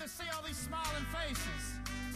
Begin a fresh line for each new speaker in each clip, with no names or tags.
to see all these smiling faces.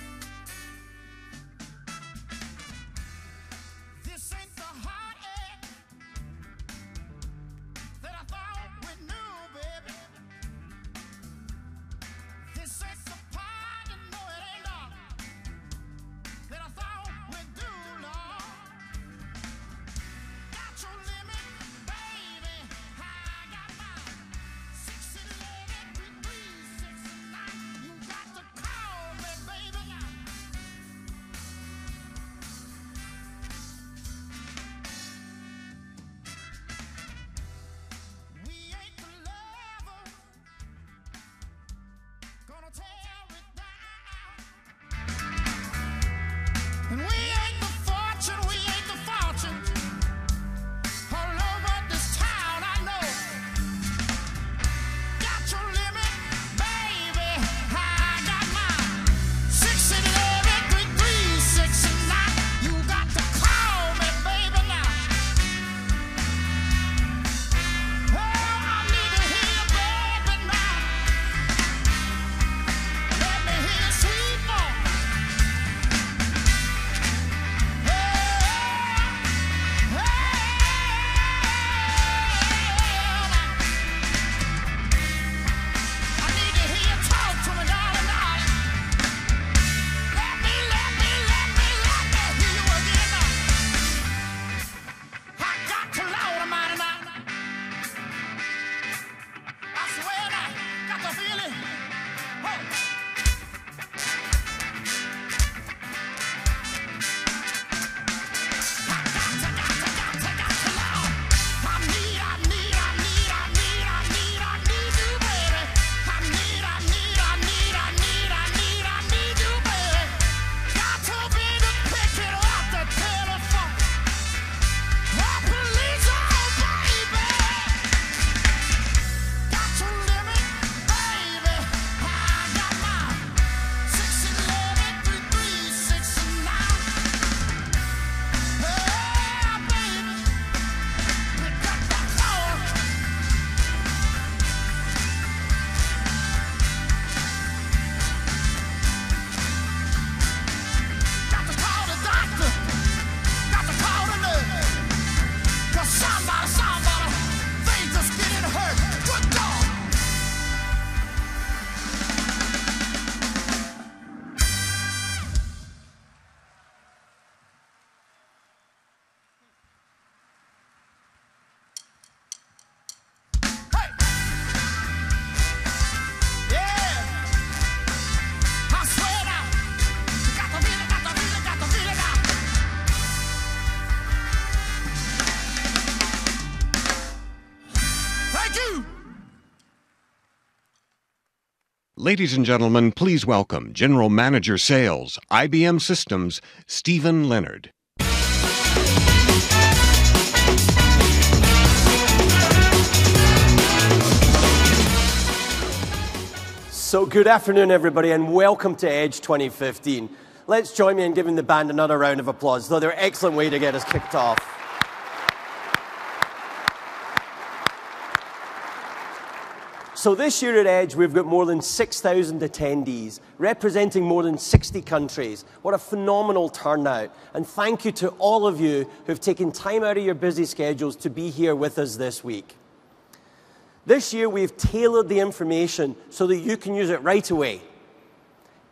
Ladies and gentlemen, please welcome General Manager Sales, IBM Systems, Stephen Leonard.
So, good afternoon, everybody, and welcome to Edge 2015. Let's join me in giving the band another round of applause, though they're an excellent way to get us kicked off. So, this year at Edge, we've got more than 6,000 attendees representing more than 60 countries. What a phenomenal turnout. And thank you to all of you who've taken time out of your busy schedules to be here with us this week. This year, we've tailored the information so that you can use it right away.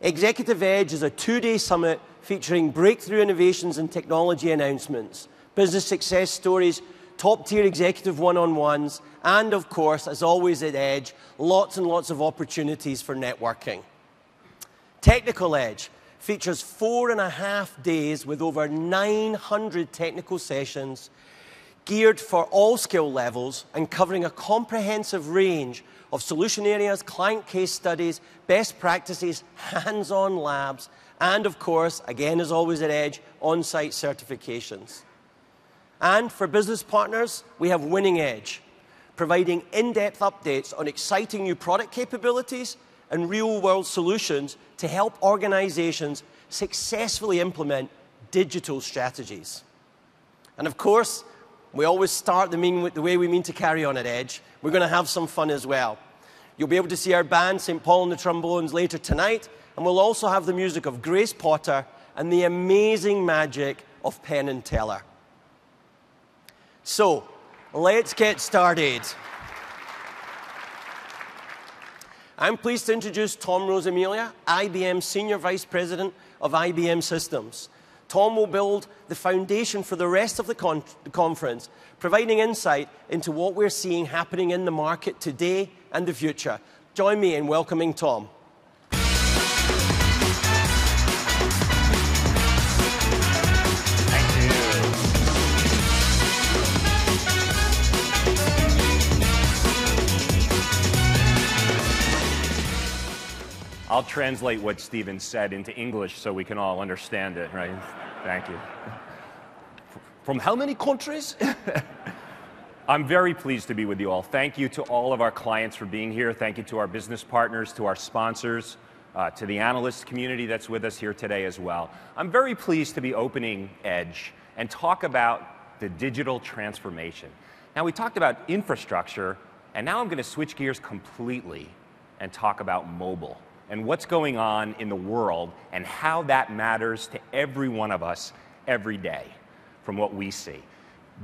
Executive Edge is a two day summit featuring breakthrough innovations and technology announcements, business success stories, top tier executive one on ones, and of course, as always at Edge, lots and lots of opportunities for networking. Technical Edge features four and a half days with over 900 technical sessions geared for all skill levels and covering a comprehensive range of solution areas, client case studies, best practices, hands on labs, and of course, again as always at Edge, on site certifications. And for business partners, we have Winning Edge, providing in depth updates on exciting new product capabilities and real world solutions to help organizations successfully implement digital strategies. And of course, we always start the, mean, the way we mean to carry on at Edge. We're going to have some fun as well. You'll be able to see our band, St. Paul and the Broken Bones, later tonight, and we'll also have the music of Grace Potter and the amazing magic of Penn and Teller. So, let's get started. I'm pleased to introduce Tom Rosamilia, IBM Senior Vice President of IBM Systems. Tom will build the foundation for the rest of the, con- the, conference, providing insight into what we're seeing happening in the market today and the future. Join me in welcoming Tom.
I'll translate what Stephen said into English so we can all understand it, right? Thank you. From how many countries? I'm very pleased to be with you all. Thank you to all of our clients for being here. Thank you to our business partners, to our sponsors, uh, to the analyst community that's with us here today as well. I'm very pleased to be opening Edge and talk about the digital transformation. Now, we talked about infrastructure, and now I'm going to switch gears completely and talk about mobile and what's going on in the world and how that matters to every one of us every day from what we see.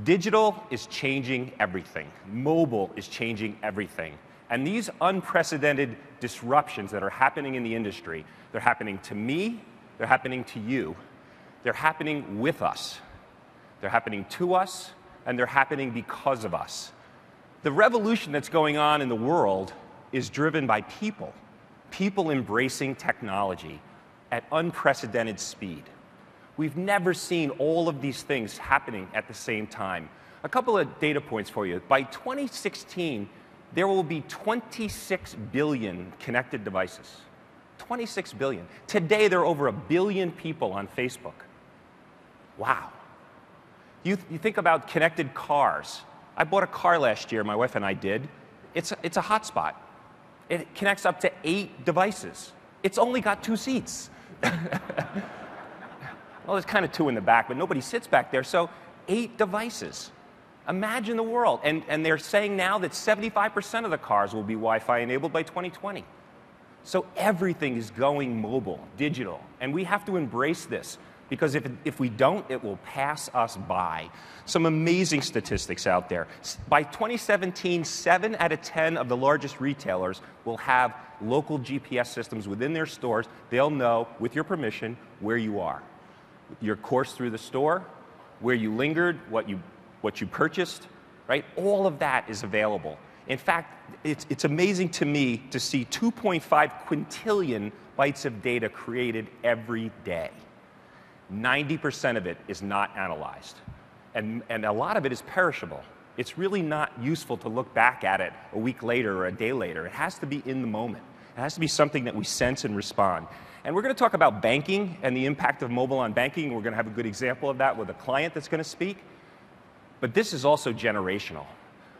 Digital is changing everything, mobile is changing everything. And these unprecedented disruptions that are happening in the industry, they're happening to me, they're happening to you, they're happening with us, they're happening to us, and they're happening because of us. The revolution that's going on in the world is driven by people people embracing technology at unprecedented speed. We've never seen all of these things happening at the same time. A couple of data points for you. By 2016, there will be 26 billion connected devices. 26 billion. Today, there are over a billion people on Facebook. Wow. You, th- you think about connected cars. I bought a car last year, my wife and I did. It's a, it's a hotspot. It connects up to eight devices. It's only got two seats. well, there's kind of two in the back, but nobody sits back there. So, eight devices. Imagine the world. And, and they're saying now that 75% of the cars will be Wi Fi enabled by 2020. So, everything is going mobile, digital. And we have to embrace this because if, if we don't, it will pass us by. Some amazing statistics out there. By 2017, seven out of 10 of the largest retailers will have local GPS systems within their stores. They'll know, with your permission, where you are. Your course through the store, where you lingered, what you, what you purchased, right? All of that is available. In fact, it's, it's amazing to me to see 2.5 quintillion bytes of data created every day. 90% of it is not analyzed. And, and a lot of it is perishable. It's really not useful to look back at it a week later or a day later. It has to be in the moment. It has to be something that we sense and respond. And we're going to talk about banking and the impact of mobile on banking. We're going to have a good example of that with a client that's going to speak. But this is also generational.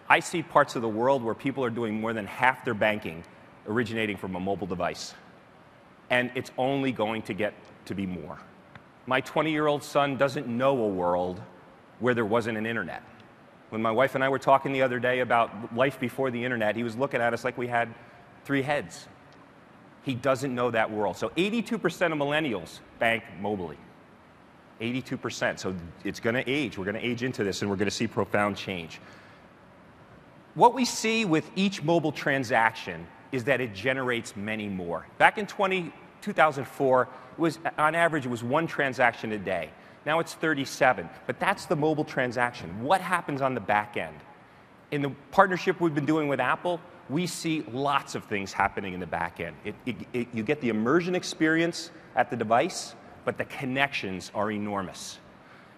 I see parts of the world where people are doing more than half their banking originating from a mobile device. And it's only going to get to be more. My 20 year old son doesn't know a world where there wasn't an internet. When my wife and I were talking the other day about life before the internet, he was looking at us like we had three heads. He doesn't know that world. So 82% of millennials bank mobilely. 82%. So it's going to age. We're going to age into this and we're going to see profound change. What we see with each mobile transaction is that it generates many more. Back in 20, 2004, was, on average, it was one transaction a day. Now it's 37, but that's the mobile transaction. What happens on the back end? In the partnership we've been doing with Apple, we see lots of things happening in the back end. It, it, it, you get the immersion experience at the device, but the connections are enormous.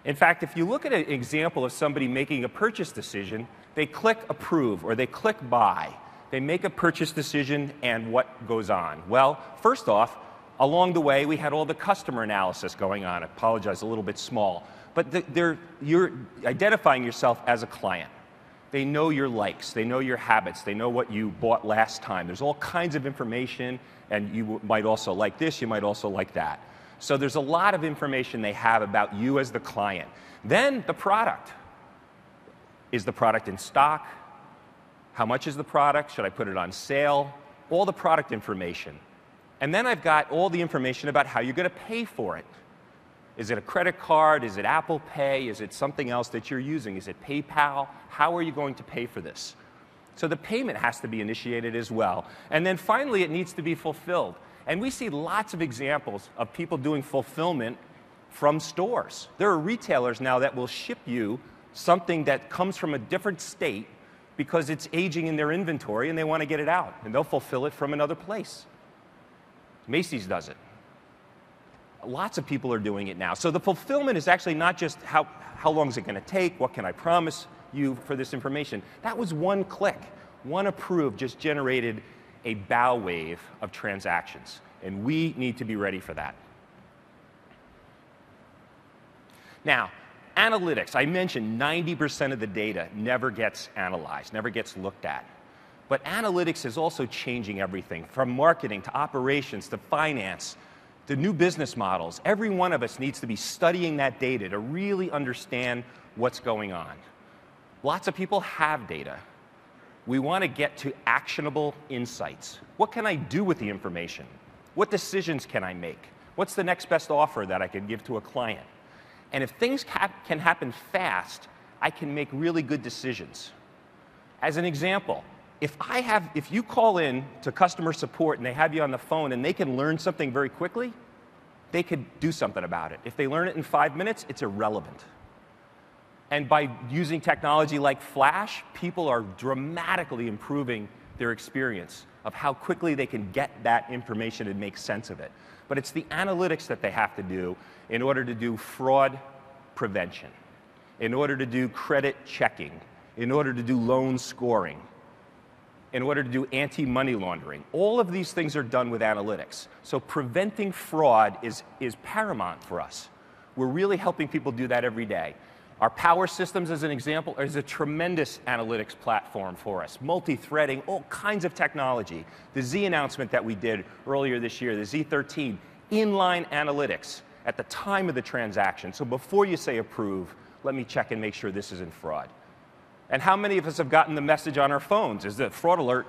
In fact, if you look at an example of somebody making a purchase decision, they click approve or they click buy. They make a purchase decision, and what goes on? Well, first off, Along the way, we had all the customer analysis going on. I apologize, a little bit small. But the, you're identifying yourself as a client. They know your likes, they know your habits, they know what you bought last time. There's all kinds of information, and you might also like this, you might also like that. So there's a lot of information they have about you as the client. Then the product. Is the product in stock? How much is the product? Should I put it on sale? all the product information. And then I've got all the information about how you're going to pay for it. Is it a credit card? Is it Apple Pay? Is it something else that you're using? Is it PayPal? How are you going to pay for this? So the payment has to be initiated as well. And then finally, it needs to be fulfilled. And we see lots of examples of people doing fulfillment from stores. There are retailers now that will ship you something that comes from a different state because it's aging in their inventory and they want to get it out. And they'll fulfill it from another place. Macy's does it. Lots of people are doing it now. So the fulfillment is actually not just how, how long is it going to take, what can I promise you for this information. That was one click. One approve just generated a bow wave of transactions. And we need to be ready for that. Now, analytics. I mentioned 90% of the data never gets analyzed, never gets looked at. But analytics is also changing everything from marketing to operations to finance to new business models. Every one of us needs to be studying that data to really understand what's going on. Lots of people have data. We want to get to actionable insights. What can I do with the information? What decisions can I make? What's the next best offer that I can give to a client? And if things can happen fast, I can make really good decisions. As an example, if I have if you call in to customer support and they have you on the phone and they can learn something very quickly, they could do something about it. If they learn it in 5 minutes, it's irrelevant. And by using technology like Flash, people are dramatically improving their experience of how quickly they can get that information and make sense of it. But it's the analytics that they have to do in order to do fraud prevention, in order to do credit checking, in order to do loan scoring, in order to do anti money laundering. All of these things are done with analytics. So preventing fraud is, is paramount for us. We're really helping people do that every day. Our power systems, as an example, is a tremendous analytics platform for us. Multi-threading, all kinds of technology. The Z announcement that we did earlier this year, the Z13, inline analytics at the time of the transaction. So before you say approve, let me check and make sure this isn't fraud. And how many of us have gotten the message on our phones? Is the fraud alert?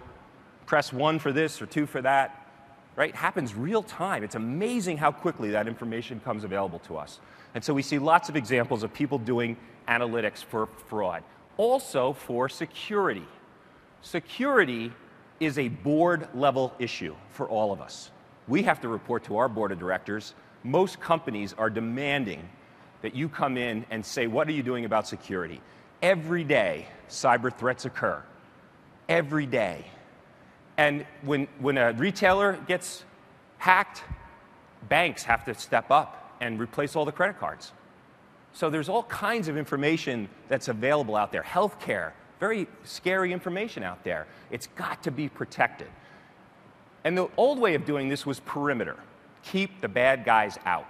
Press one for this or two for that. Right? It happens real time. It's amazing how quickly that information comes available to us. And so we see lots of examples of people doing analytics for fraud. Also for security. Security is a board level issue for all of us. We have to report to our board of directors. Most companies are demanding that you come in and say, What are you doing about security? Every day, cyber threats occur. Every day. And when, when a retailer gets hacked, banks have to step up and replace all the credit cards. So there's all kinds of information that's available out there. Healthcare, very scary information out there. It's got to be protected. And the old way of doing this was perimeter. Keep the bad guys out.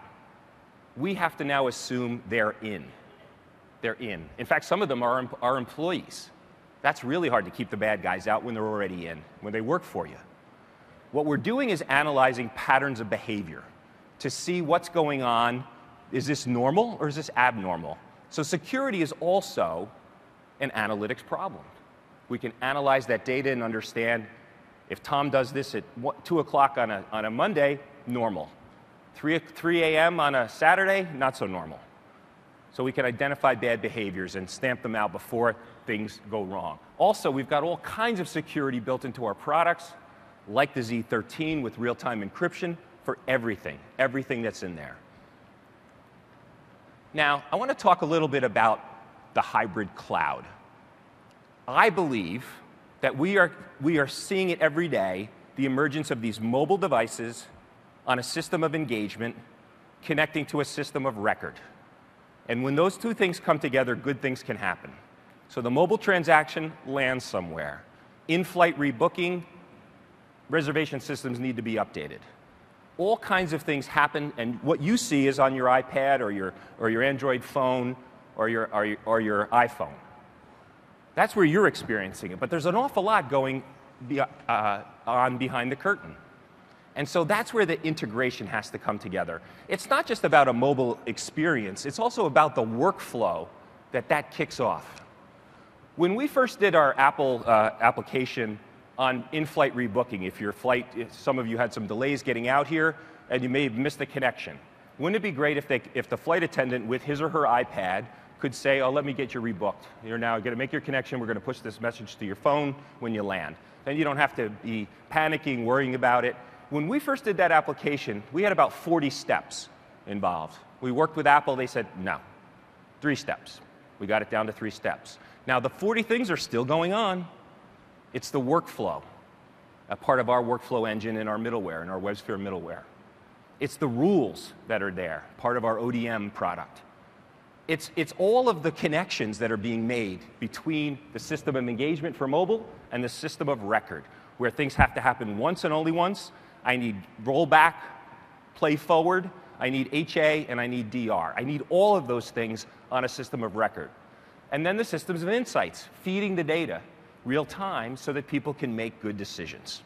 We have to now assume they're in. They're in. In fact, some of them are employees. That's really hard to keep the bad guys out when they're already in, when they work for you. What we're doing is analyzing patterns of behavior to see what's going on. Is this normal or is this abnormal? So, security is also an analytics problem. We can analyze that data and understand if Tom does this at 2 o'clock on a, on a Monday, normal. 3, 3 a.m. on a Saturday, not so normal. So we can identify bad behaviors and stamp them out before things go wrong. Also, we've got all kinds of security built into our products, like the Z13 with real time encryption, for everything, everything that's in there. Now, I want to talk a little bit about the hybrid cloud. I believe that we are, we are seeing it every day the emergence of these mobile devices on a system of engagement connecting to a system of record. And when those two things come together, good things can happen. So the mobile transaction lands somewhere. In flight rebooking, reservation systems need to be updated all kinds of things happen, and what you see is on your iPad or your, or your Android phone or your, or your, or your iPhone. That's where you're experiencing it, but there's an awful lot going be, uh, on behind the curtain. And so that's where the integration has to come together. It's not just about a mobile experience, it's also about the workflow that that kicks off. When we first did our Apple uh, application on in-flight rebooking. If your flight, if some of you had some delays getting out here, and you may have missed the connection. Wouldn't it be great if, they, if the flight attendant with his or her iPad could say, oh, let me get you rebooked. You're now going to make your connection. We're going to push this message to your phone when you land. Then you don't have to be panicking, worrying about it. When we first did that application, we had about 40 steps involved. We worked with Apple. They said, no, three steps. We got it down to three steps. Now, the 40 things are still going on. It's the workflow, a part of our workflow engine in our middleware, in our WebSphere middleware. It's the rules that are there, part of our ODM product. It's, it's all of the connections that are being made between the system of engagement for mobile and the system of record, where things have to happen once and only once. I need rollback, play forward, I need HA, and I need DR. I need all of those things on a system of record. And then the systems of insights, feeding the data real time so that people can make good decisions.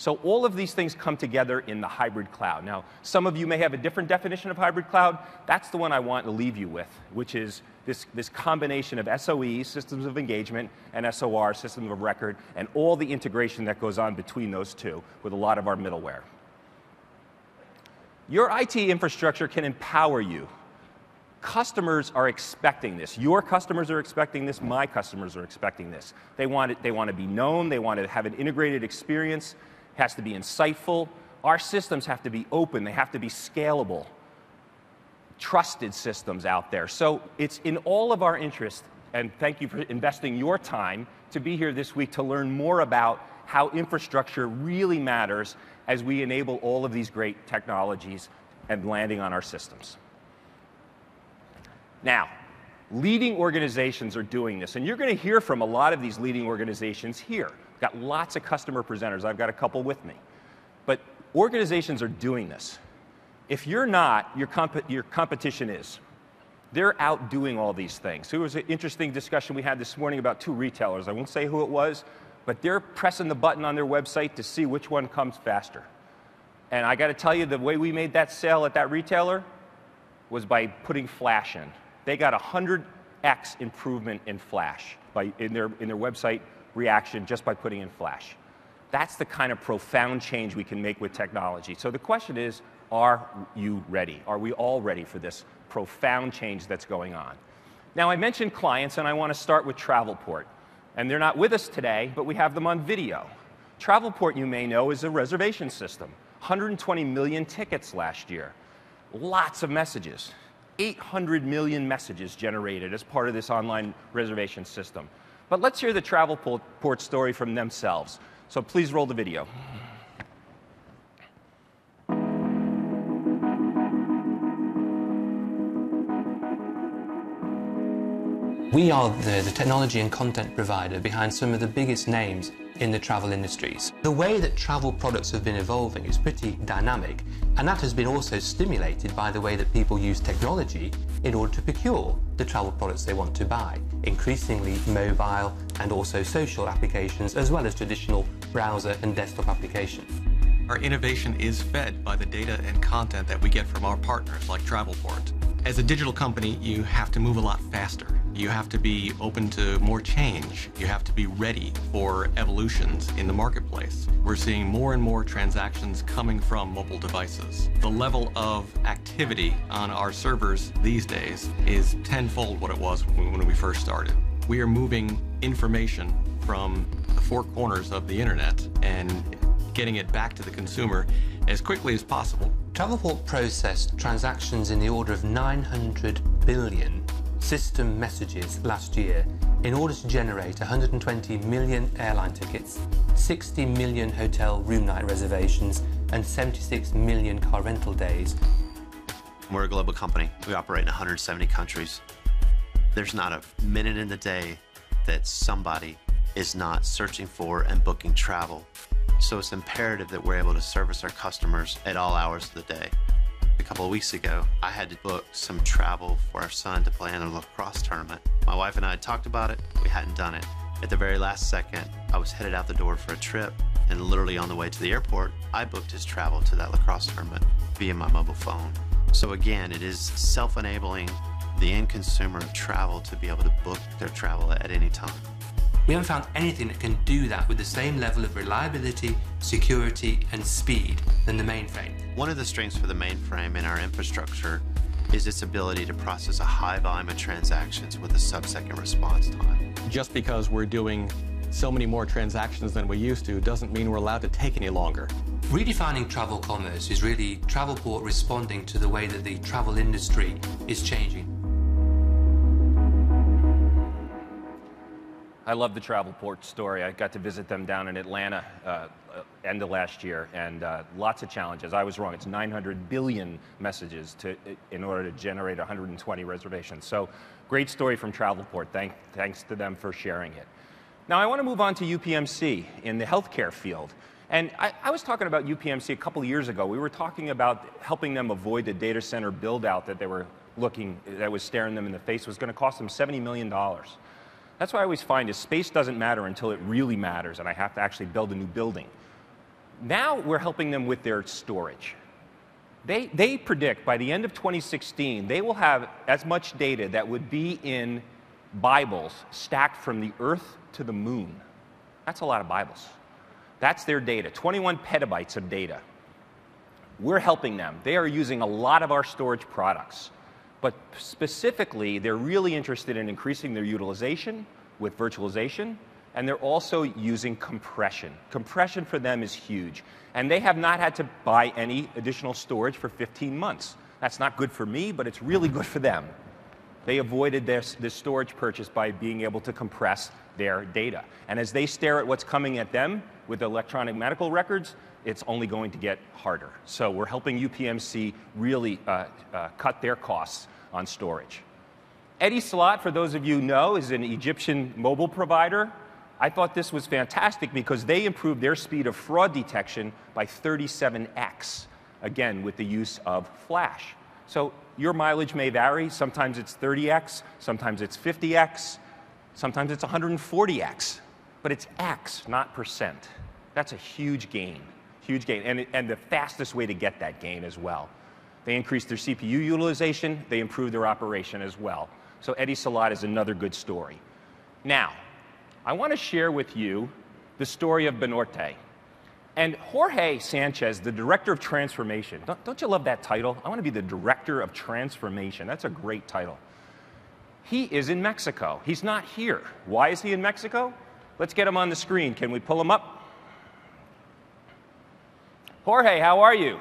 So all of these things come together in the hybrid cloud. Now, some of you may have a different definition of hybrid cloud. That's the one I want to leave you with, which is this, this combination of SOE, systems of engagement, and SOR, systems of record, and all the integration that goes on between those two with a lot of our middleware. Your IT infrastructure can empower you. Customers are expecting this. Your customers are expecting this. My customers are expecting this. They want, it, they want to be known. They want to have an integrated experience has to be insightful. Our systems have to be open, they have to be scalable, trusted systems out there. So it's in all of our interest, and thank you for investing your time to be here this week to learn more about how infrastructure really matters as we enable all of these great technologies and landing on our systems. Now, leading organizations are doing this, and you're going to hear from a lot of these leading organizations here. Got lots of customer presenters. I've got a couple with me. But organizations are doing this. If you're not, your, comp- your competition is. They're out doing all these things. So it was an interesting discussion we had this morning about two retailers. I won't say who it was, but they're pressing the button on their website to see which one comes faster. And I got to tell you, the way we made that sale at that retailer was by putting Flash in. They got 100x improvement in Flash by, in, their, in their website reaction just by putting in Flash. That's the kind of profound change we can make with technology. So the question is, are you ready? Are we all ready for this profound change that's going on? Now, I mentioned clients, and I want to start with Travelport. And they're not with us today, but we have them on video. Travelport, you may know, is a reservation system. 120 million tickets last year. Lots of messages. 800 million messages generated as part of this online reservation system. But let's hear the Travelport port story from themselves. So please roll the video.
We are the, the, technology and content provider behind some of the biggest names in the travel industries. The way that travel products have been evolving is pretty dynamic, and that has been also stimulated by the way that people use technology in order to procure the travel products they want to buy, increasingly mobile and also social applications, as well as traditional browser and desktop applications.
Our innovation is fed by the data and content that we get from our partners like Travelport. As a digital company, you have to move a lot faster. You have to be open to more change. You have to be ready for evolutions in the marketplace. We're seeing more and more transactions coming from mobile devices. The level of activity on our servers these days is tenfold what it was when we first started. We are moving information from the four corners of the internet and getting it back to the consumer as quickly as possible.
Travelport processed transactions in the order of 900 billion system messages last year in order to generate 120 million airline tickets, 60 million hotel room night reservations, and 76 million car rental days.
We're a global company. We operate in 170 countries. There's not a minute in the day that somebody is not searching for and booking travel. So it's imperative that we're able to service our customers at all hours of the day. A couple of weeks ago, I had to book some travel for our son to play in a lacrosse tournament. My wife and I had talked about it, we hadn't done it. At the very last second, I was headed out the door for a trip, and literally on the way to the airport, I booked his travel to that lacrosse tournament via my mobile phone. So again, it is self enabling the end consumer of travel to be able to book their travel at any time.
We haven't found anything that can do that with the same level of reliability, security, and speed than the mainframe.
One of the strengths for the mainframe in our infrastructure is its ability to process a high volume of transactions with a sub-second response time.
Just because we're doing so many more transactions than we used to doesn't mean we're allowed to take any longer.
Redefining travel commerce is really Travelport responding to the way that the travel industry is changing.
I love the Travelport story. I got to visit them down in Atlanta uh, end of last year, and uh, lots of challenges. I was wrong. It's 900 billion messages to, in order to generate 120 reservations. So, great story from Travelport. Thank, thanks to them for sharing it. Now, I want to move on to UPMC in the healthcare field. And I, I, was talking about UPMC a couple years ago. We were talking about helping them avoid the data center build out that they were looking, that was staring them in the face, was going to cost them $70 million. That's what I always find is space doesn't matter until it really matters, and I have to actually build a new building. Now we're helping them with their storage. They, they predict by the end of 2016, they will have as much data that would be in Bibles stacked from the Earth to the moon. That's a lot of Bibles. That's their data 21 petabytes of data. We're helping them. They are using a lot of our storage products. But specifically, they're really interested in increasing their utilization with virtualization, and they're also using compression. Compression for them is huge. And they have not had to buy any additional storage for 15 months. That's not good for me, but it's really good for them. They avoided this, this storage purchase by being able to compress their data. And as they stare at what's coming at them with electronic medical records, it's only going to get harder. So we're helping UPMC really uh, uh, cut their costs on storage. Etisalat, for those of you who know, is an Egyptian mobile provider. I thought this was fantastic because they improved their speed of fraud detection by 37x, again, with the use of Flash. So your mileage may vary. Sometimes it's 30x, sometimes it's 50x, sometimes it's 140x, but it's x, not percent. That's a huge gain huge gain, and, and the fastest way to get that gain as well. They increased their CPU utilization, they improved their operation as well. So Etisalat is another good story. Now, I want to share with you the story of Banorte. And Jorge Sanchez, the Director of Transformation, don't, don't, you love that title? I want to be the Director of Transformation. That's a great title. He is in Mexico. He's not here. Why is he in Mexico? Let's get him on the screen. Can we pull him up? Jorge, how are you?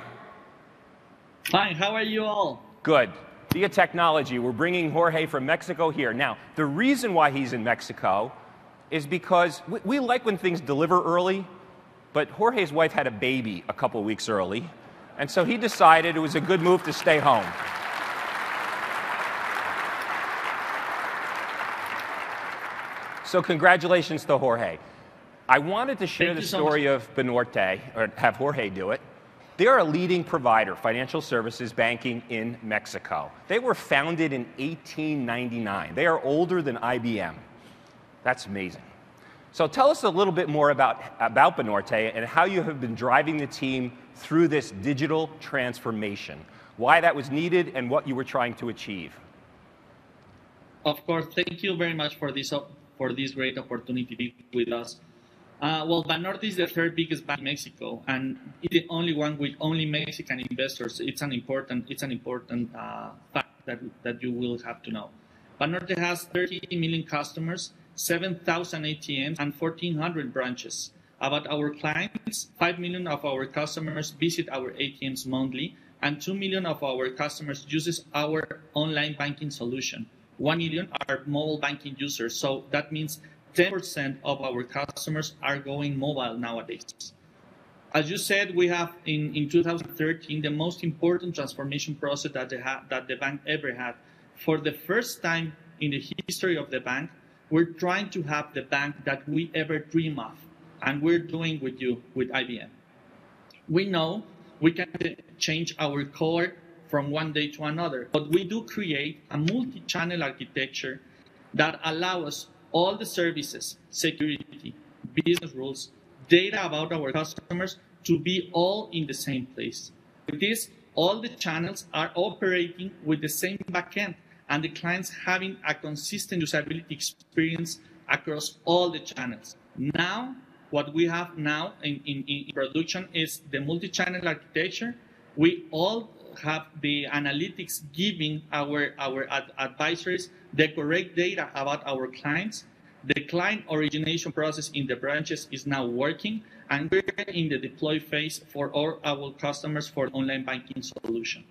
Fine. How are you all?
Good. Via technology, we're bringing Jorge from Mexico here. Now, the reason why he's in Mexico is because we, we like when things deliver early, but Jorge's wife had a baby a couple weeks early, and so he decided it was a good move to stay home. So, congratulations to Jorge. I wanted to share
Thank
the story of Banorte, or have Jorge do it. They are a leading provider, financial services banking in Mexico. They were founded in 1899. They are older than IBM. That's amazing. So tell us a little bit more about, about Banorte and how you have been driving the team through this digital transformation, why that was needed, and what you were trying to achieve.
Of course. Thank you very much for this for this great opportunity with us. Uh, well, Banorte is the third biggest bank in Mexico, and it's the only one with only Mexican investors. It's an important it's an important uh, fact that that you will have to know. Banorte has 30 million customers, 7,000 ATMs, and 1,400 branches. About our clients, 5 million of our customers visit our ATMs monthly, and 2 million of our customers uses our online banking solution. 1 million are mobile banking users, so that means 10% of our customers are going mobile nowadays. As you said, we have in, in 2013 the most important transformation process that the, ha- that the bank ever had. For the first time in the history of the bank, we're trying to have the bank that we ever dream of, and we're doing with you with IBM. We know we can change our core from one day to another, but we do create a multi-channel architecture that allows us all the services, security, business rules, data about our customers to be all in the same place. With this, all the channels are operating with the same backend and the clients having a consistent usability experience across all the channels. Now, what we have now in, in, in production is the multi-channel architecture. We all have the analytics giving our, our ad- advisors the correct data about our clients. The client origination process in the branches is now working, and we're in the deploy phase for all our customers for online banking solution.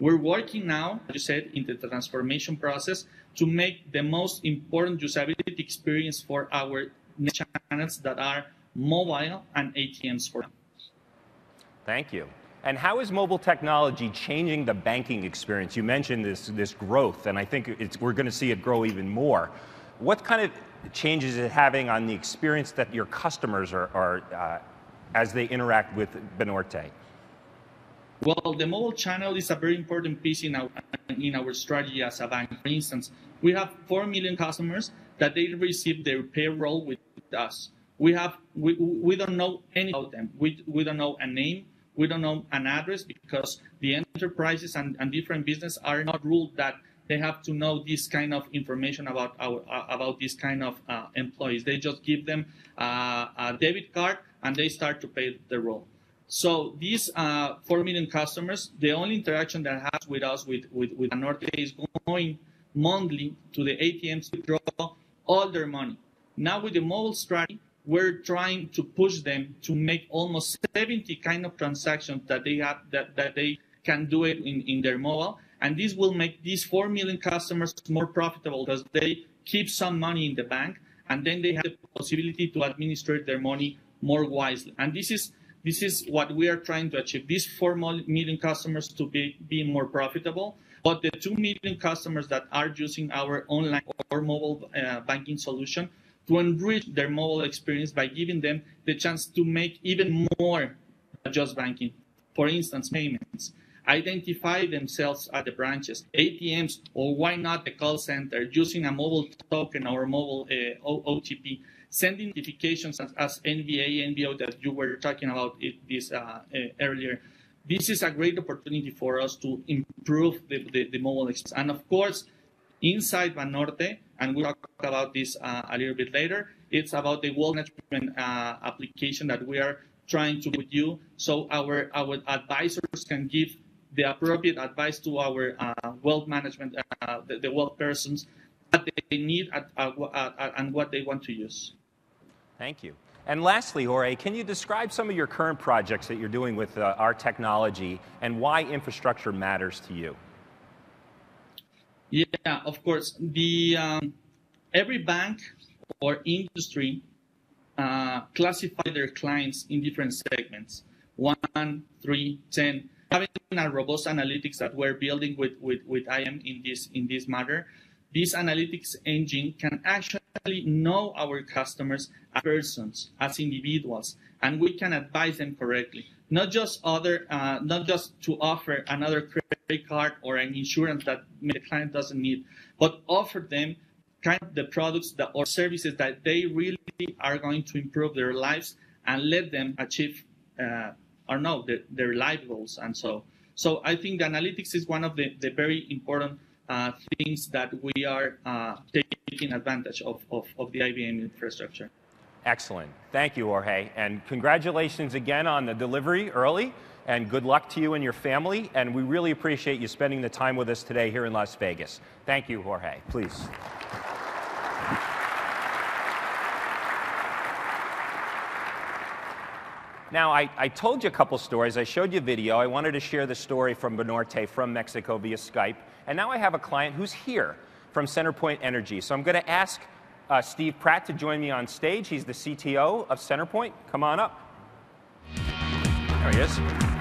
We're working now, as you said, in the transformation process to make the most important usability experience for our channels that are mobile and ATMs for them.
Thank you. And how is mobile technology changing the banking experience? You mentioned this, this growth, and I think it's, we're going to see it grow even more. What kind of changes is it having on the experience that your customers are, are uh, as they interact with Banorte?
Well, the mobile channel is a very important piece in our in our strategy as a bank. For instance, we have four million customers that they receive their payroll with us. We have we, we don't know any of them. We, we don't know a name. We don't know an address because the enterprises and, and different business are not ruled that they have to know this kind of information about our uh, about this kind of uh, employees. They just give them uh, a debit card and they start to pay the role. So these uh, 4 million customers, the only interaction that has with us with, with, with is going monthly to the ATMs to draw all their money. Now with the mobile strategy, we're trying to push them to make almost 70 kind of transactions that they have that, that they can do it in, in their mobile. And this will make these 4 million customers more profitable because they keep some money in the bank and then they have the possibility to administer their money more wisely. And this is this is what we are trying to achieve. These 4 million customers to be, be more profitable, but the 2 million customers that are using our online or mobile uh, banking solution to enrich their mobile experience by giving them the chance to make even more than just banking. For instance, payments. Identify themselves at the branches, ATMs, or why not the call center using a mobile token or mobile uh, OTP sending notifications as, as NBA, NBO that you were talking about it, this uh, uh, earlier. This is a great opportunity for us to improve the, the, the mobile experience. And of course, inside Banorte, and we'll talk about this uh, a little bit later, it's about the wealth management uh, application that we are trying to with you so our, our advisors can give the appropriate advice to our uh, wealth management, uh, the, the wealth persons, what they need at, and what they want to use.
Thank you. And lastly, Jorge, can you describe some of your current projects that you're doing with uh, our technology and why infrastructure matters to you?
Yeah, of course. The um, every bank or industry uh, classify their clients in different segments: one, three, ten. Having a robust analytics that we're building with with with IM in this in this matter, this analytics engine can actually know our customers as persons, as individuals, and we can advise them correctly. Not just other, uh, not just to offer another credit card or an insurance that the client doesn't need, but offer them kind of the products that, or services that they really are going to improve their lives and let them achieve uh, or no their, their life goals and so. So I think the analytics is one of the, the very important uh, things that we are uh, taking advantage of, of, of the IBM infrastructure.
Excellent. Thank you, Jorge. And congratulations again on the delivery early. And good luck to you and your family. And we really appreciate you spending the time with us today here in Las Vegas. Thank you, Jorge. Please. Now, I, I, told you a couple stories. I showed you a video. I wanted to share the story from Banorte from Mexico via Skype. And now I have a client who's here from CenterPoint Energy. So I'm going to ask uh, Steve Pratt to join me on stage. He's the CTO of CenterPoint. Come on up. There he is.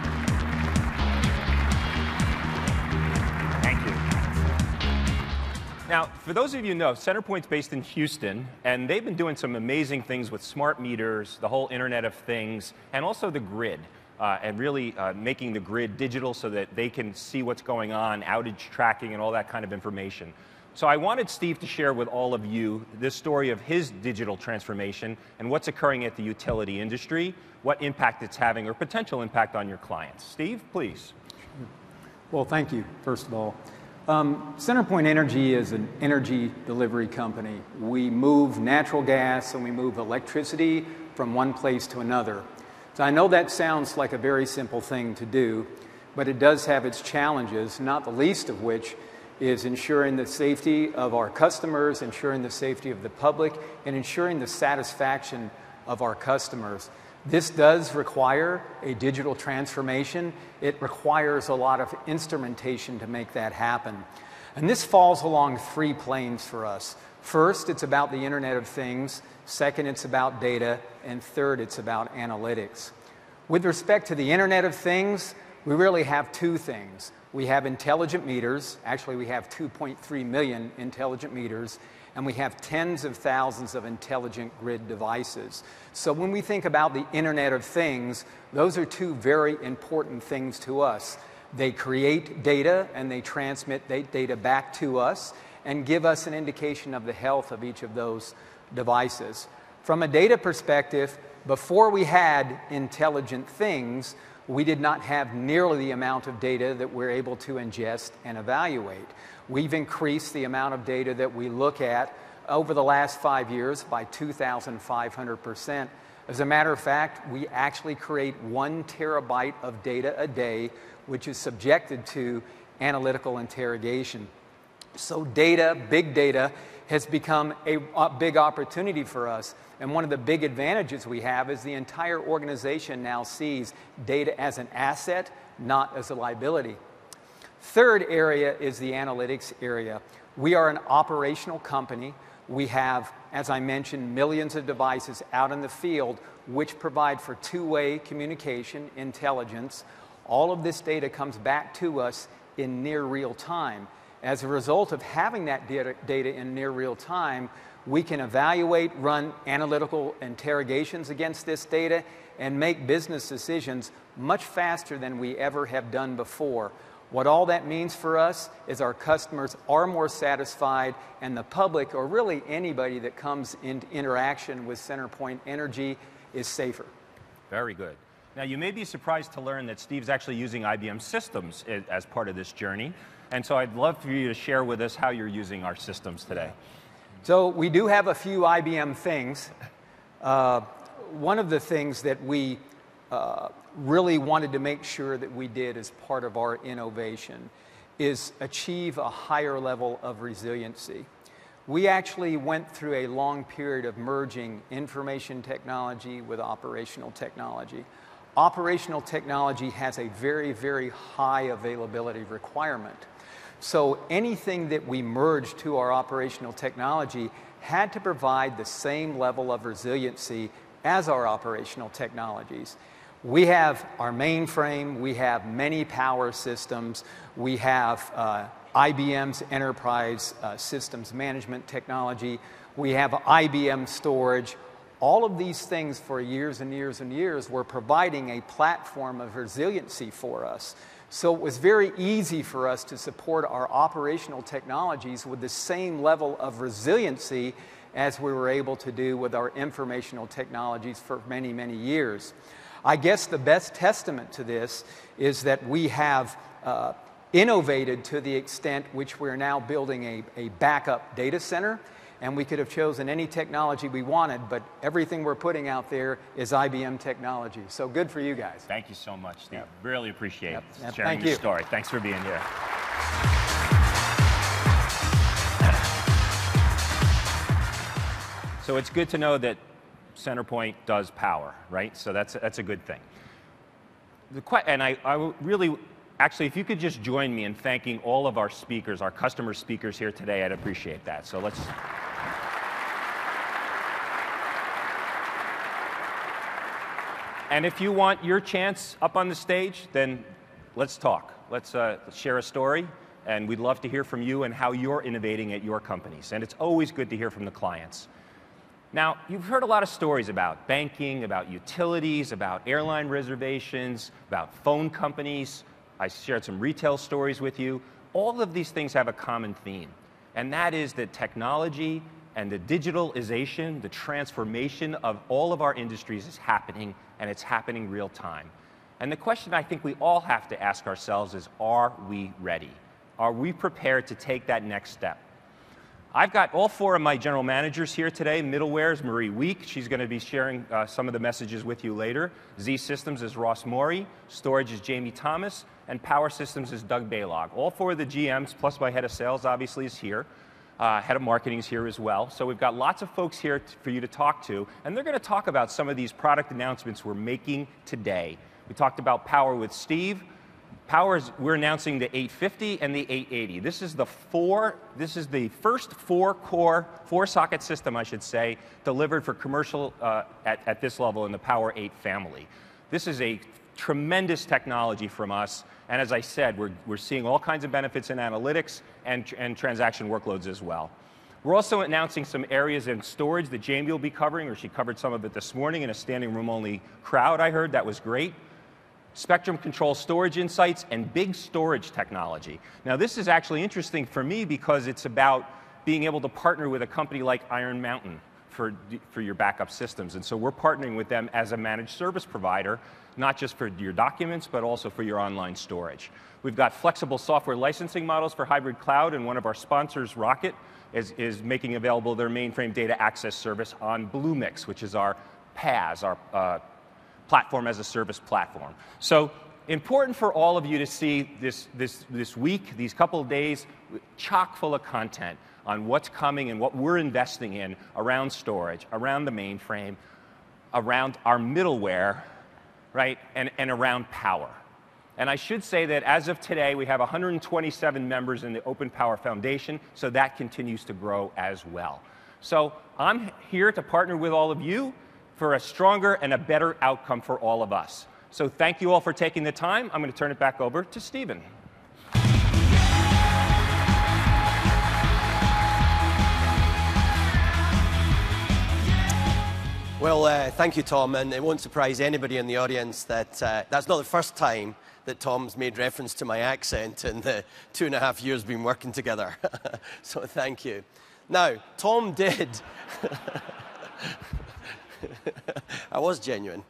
Now, for those of you who know, CenterPoint's based in Houston, and they've been doing some amazing things with smart meters, the whole Internet of Things, and also the grid, uh, and really uh, making the grid digital so that they can see what's going on, outage tracking, and all that kind of information. So I wanted Steve to share with all of you this story of his digital transformation and what's occurring at the utility industry, what impact it's having or potential impact on your clients. Steve, please.
Well, thank you, first of all. Um, CenterPoint Energy is an energy delivery company. We move natural gas and we move electricity from one place to another. So I know that sounds like a very simple thing to do, but it does have its challenges, not the least of which is ensuring the safety of our customers, ensuring the safety of the public, and ensuring the satisfaction of our customers. This does require a digital transformation. It requires a lot of instrumentation to make that happen. And this falls along three planes for us. First, it's about the Internet of Things. Second, it's about data. And third, it's about analytics. With respect to the Internet of Things, we really have two things. We have intelligent meters. Actually, we have 2.3 million intelligent meters and we have tens of thousands of intelligent grid devices. So when we think about the Internet of Things, those are two very important things to us. They create data and they transmit data back to us and give us an indication of the health of each of those devices. From a data perspective, before we had intelligent things, we did not have nearly the amount of data that we're able to ingest and evaluate. We've increased the amount of data that we look at over the last five years by 2,500%. As a matter of fact, we actually create one terabyte of data a day, which is subjected to analytical interrogation. So, data, big data, has become a, a, big opportunity for us. And one of the big advantages we have is the entire organization now sees data as an asset, not as a liability. Third area is the analytics area. We are an operational company. We have, as I mentioned, millions of devices out in the field which provide for two way communication, intelligence. All of this data comes back to us in near real time. As a result of having that data, data in near real time, we can evaluate, run analytical interrogations against this data, and make business decisions much faster than we ever have done before. What all that means for us is our customers are more satisfied, and the public, or really anybody that comes into interaction with CenterPoint Energy, is safer.
Very good. Now, you may be surprised to learn that Steve's actually using IBM systems as part of this journey. And so I'd love for you to share with us how you're using our systems today.
So, we do have a few IBM things. Uh, one of the things that we uh, really wanted to make sure that we did as part of our innovation is achieve a higher level of resiliency. We actually went through a long period of merging information technology with operational technology. Operational technology has a very, very high availability requirement. So anything that we merged to our operational technology had to provide the same level of resiliency as our operational technologies. We have our mainframe, we have many power systems, we have uh, IBM's enterprise uh, systems management technology, we have IBM storage. All of these things for years and years and years were providing a platform of resiliency for us. So it was very easy for us to support our operational technologies with the same level of resiliency as we were able to do with our informational technologies for many, many years. I guess the best testament to this is that we have uh, innovated to the extent which we're now building a, a backup data center. And we could have chosen any technology we wanted, but everything we're putting out there is IBM technology. So good for you guys.
Thank you so much, Steve. Yeah. Really appreciate yep.
Yep.
sharing
Thank
your
you.
story. Thanks for being here. So it's good to know that CenterPoint does power, right? So that's, that's a good thing. The, and I, I really, actually, if you could just join me in thanking all of our speakers, our customer speakers here today, I'd appreciate that. So let's. And if you want your chance up on the stage, then let's talk. Let's, uh, let's share a story, and we'd love to hear from you and how you're innovating at your companies. And it's always good to hear from the clients. Now, you've heard a lot of stories about banking, about utilities, about airline reservations, about phone companies. I shared some retail stories with you. All of these things have a common theme, and that is that technology and the digitalization, the transformation of all of our industries is happening, and it's happening real time. And the question I think we all have to ask ourselves is are we ready? Are we prepared to take that next step? I've got all four of my general managers here today. Middleware is Marie Wieck. She's going to be sharing uh, some of the messages with you later. Z Systems is Ross Mauri. Storage is Jamie Thomas. And Power Systems is Doug Balog. All four of the GMs, plus my head of sales, obviously, is here. Uh, head of marketing is here as well. So we've got lots of folks here for you to talk to. And they're going to talk about some of these product announcements we're making today. We talked about Power with Steve. Powers, we're announcing the 850 and the 880. This is the four, this is the first four core, four socket system, I should say, delivered for commercial uh, at, at this level in the Power 8 family. This is a tremendous technology from us. And as I said, we're, we're seeing all kinds of benefits in analytics and, and transaction workloads as well. We're also announcing some areas in storage that Jamie will be covering, or she covered some of it this morning in a standing room only crowd, I heard. That was great spectrum control storage insights, and big storage technology. Now, this is actually interesting for me because it's about being able to partner with a company like Iron Mountain for, for your backup systems. And so we're partnering with them as a managed service provider, not just for your documents, but also for your online storage. We've got flexible software licensing models for hybrid cloud, and one of our sponsors, Rocket, is, is making available their mainframe data access service on Bluemix, which is our PaaS, our uh, platform as a service platform. So important for all of you to see this, this, this week, these couple of days, chock full of content on what's coming and what we're investing in around storage, around the mainframe, around our middleware, right, and, and around power. And I should say that as of today, we have 127 members in the Open Power Foundation, so that continues to grow as well. So I'm here to partner with all of you for a stronger and a better outcome for all of us. So thank you all for taking the time. I'm going to turn it back over to Stephen.
Well, uh, thank you, Tom, and it won't surprise anybody in the audience that uh, that's not the first time that Tom's made reference to my accent in the two and a half years we've been working together. so thank you. Now, Tom did. I was genuine.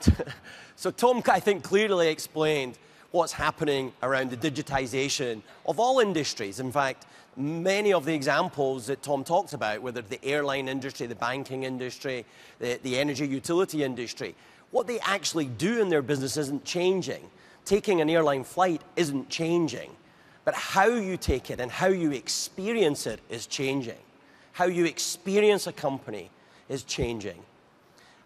so Tom, I think, clearly explained what's happening around the digitization of all industries. In fact, many of the examples that Tom talked about, whether the airline industry, the banking industry, the, the energy utility industry, what they actually do in their business isn't changing. Taking an airline flight isn't changing. But how you take it and how you experience it is changing. How you experience a company is changing.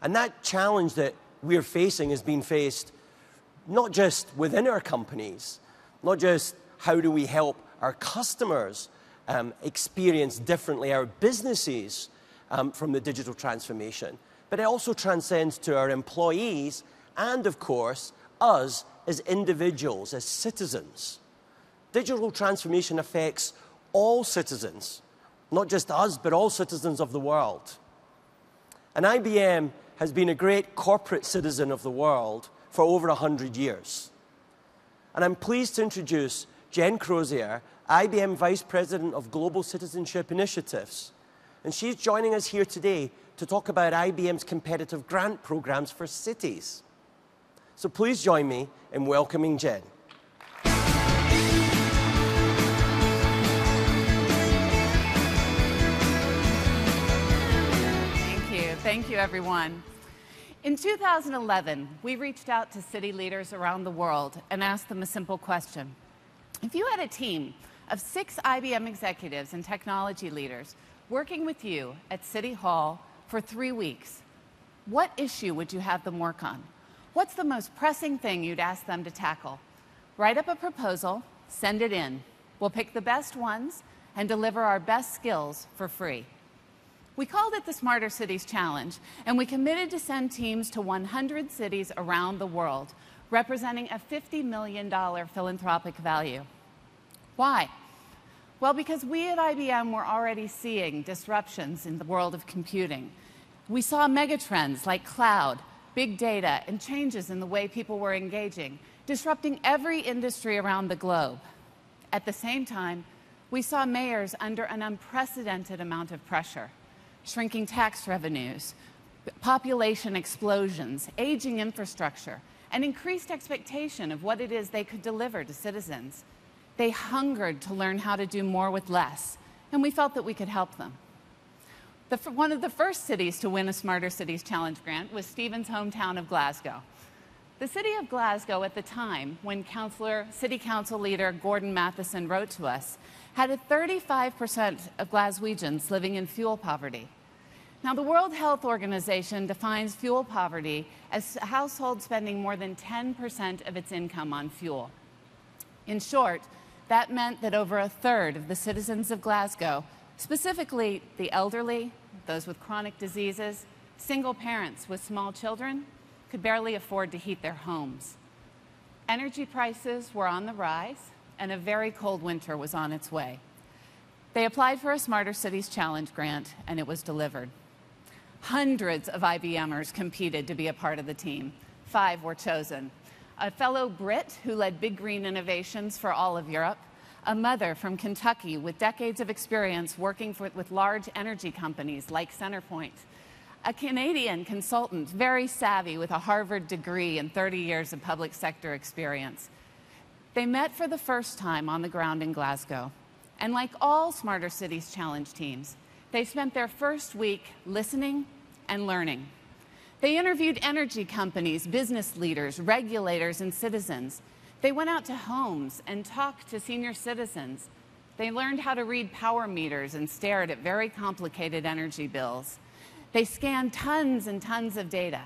And that challenge that we're facing is being faced not just within our companies, not just how do we help our customers um, experience differently our businesses um, from the digital transformation, but it also transcends to our employees and, of course, us as individuals, as citizens. Digital transformation affects all citizens, not just us, but all citizens of the world. And IBM has been a great corporate citizen of the world for over 100 years. And I'm pleased to introduce Jen Crozier, IBM Vice President of Global Citizenship Initiatives. And she's joining us here today to talk about IBM's competitive grant programs for cities. So please join me in welcoming Jen.
Thank you, everyone. In 2011, we reached out to city leaders around the world and asked them a simple question. If you had a team of six IBM executives and technology leaders working with you at City Hall for three weeks, what issue would you have them work on? What's the most pressing thing you'd ask them to tackle? Write up a proposal, send it in. We'll pick the best ones and deliver our best skills for free. We called it the Smarter Cities Challenge, and we committed to send teams to 100 cities around the world, representing a $50 million philanthropic value. Why? Well, because we at IBM were already seeing disruptions in the world of computing. We saw megatrends like cloud, big data, and changes in the way people were engaging, disrupting every industry around the globe. At the same time, we saw mayors under an unprecedented amount of pressure shrinking tax revenues, population explosions, aging infrastructure, and increased expectation of what it is they could deliver to citizens. They hungered to learn how to do more with less, and we felt that we could help them. The, one of the first cities to win a Smarter Cities Challenge grant was Stephen's hometown of Glasgow. The city of Glasgow at the time, when Councillor, City Council leader Gordon Matheson wrote to us, had a 35% of Glaswegians living in fuel poverty. Now, the World Health Organization defines fuel poverty as a household spending more than 10% of its income on fuel. In short, that meant that over a third of the citizens of Glasgow, specifically the elderly, those with chronic diseases, single parents with small children, could barely afford to heat their homes. Energy prices were on the rise, and a very cold winter was on its way. They applied for a Smarter Cities Challenge grant, and it was delivered. Hundreds of IBMers competed to be a part of the team. Five were chosen. A fellow Brit who led Big Green Innovations for all of Europe, a mother from Kentucky with decades of experience working for, with large energy companies like Centerpoint, a Canadian consultant, very savvy with a Harvard degree and 30 years of public sector experience. They met for the first time on the ground in Glasgow. And like all Smarter Cities Challenge teams, they spent their first week listening and learning. They interviewed energy companies, business leaders, regulators, and citizens. They went out to homes and talked to senior citizens. They learned how to read power meters and stared at very complicated energy bills. They scanned tons and tons of data.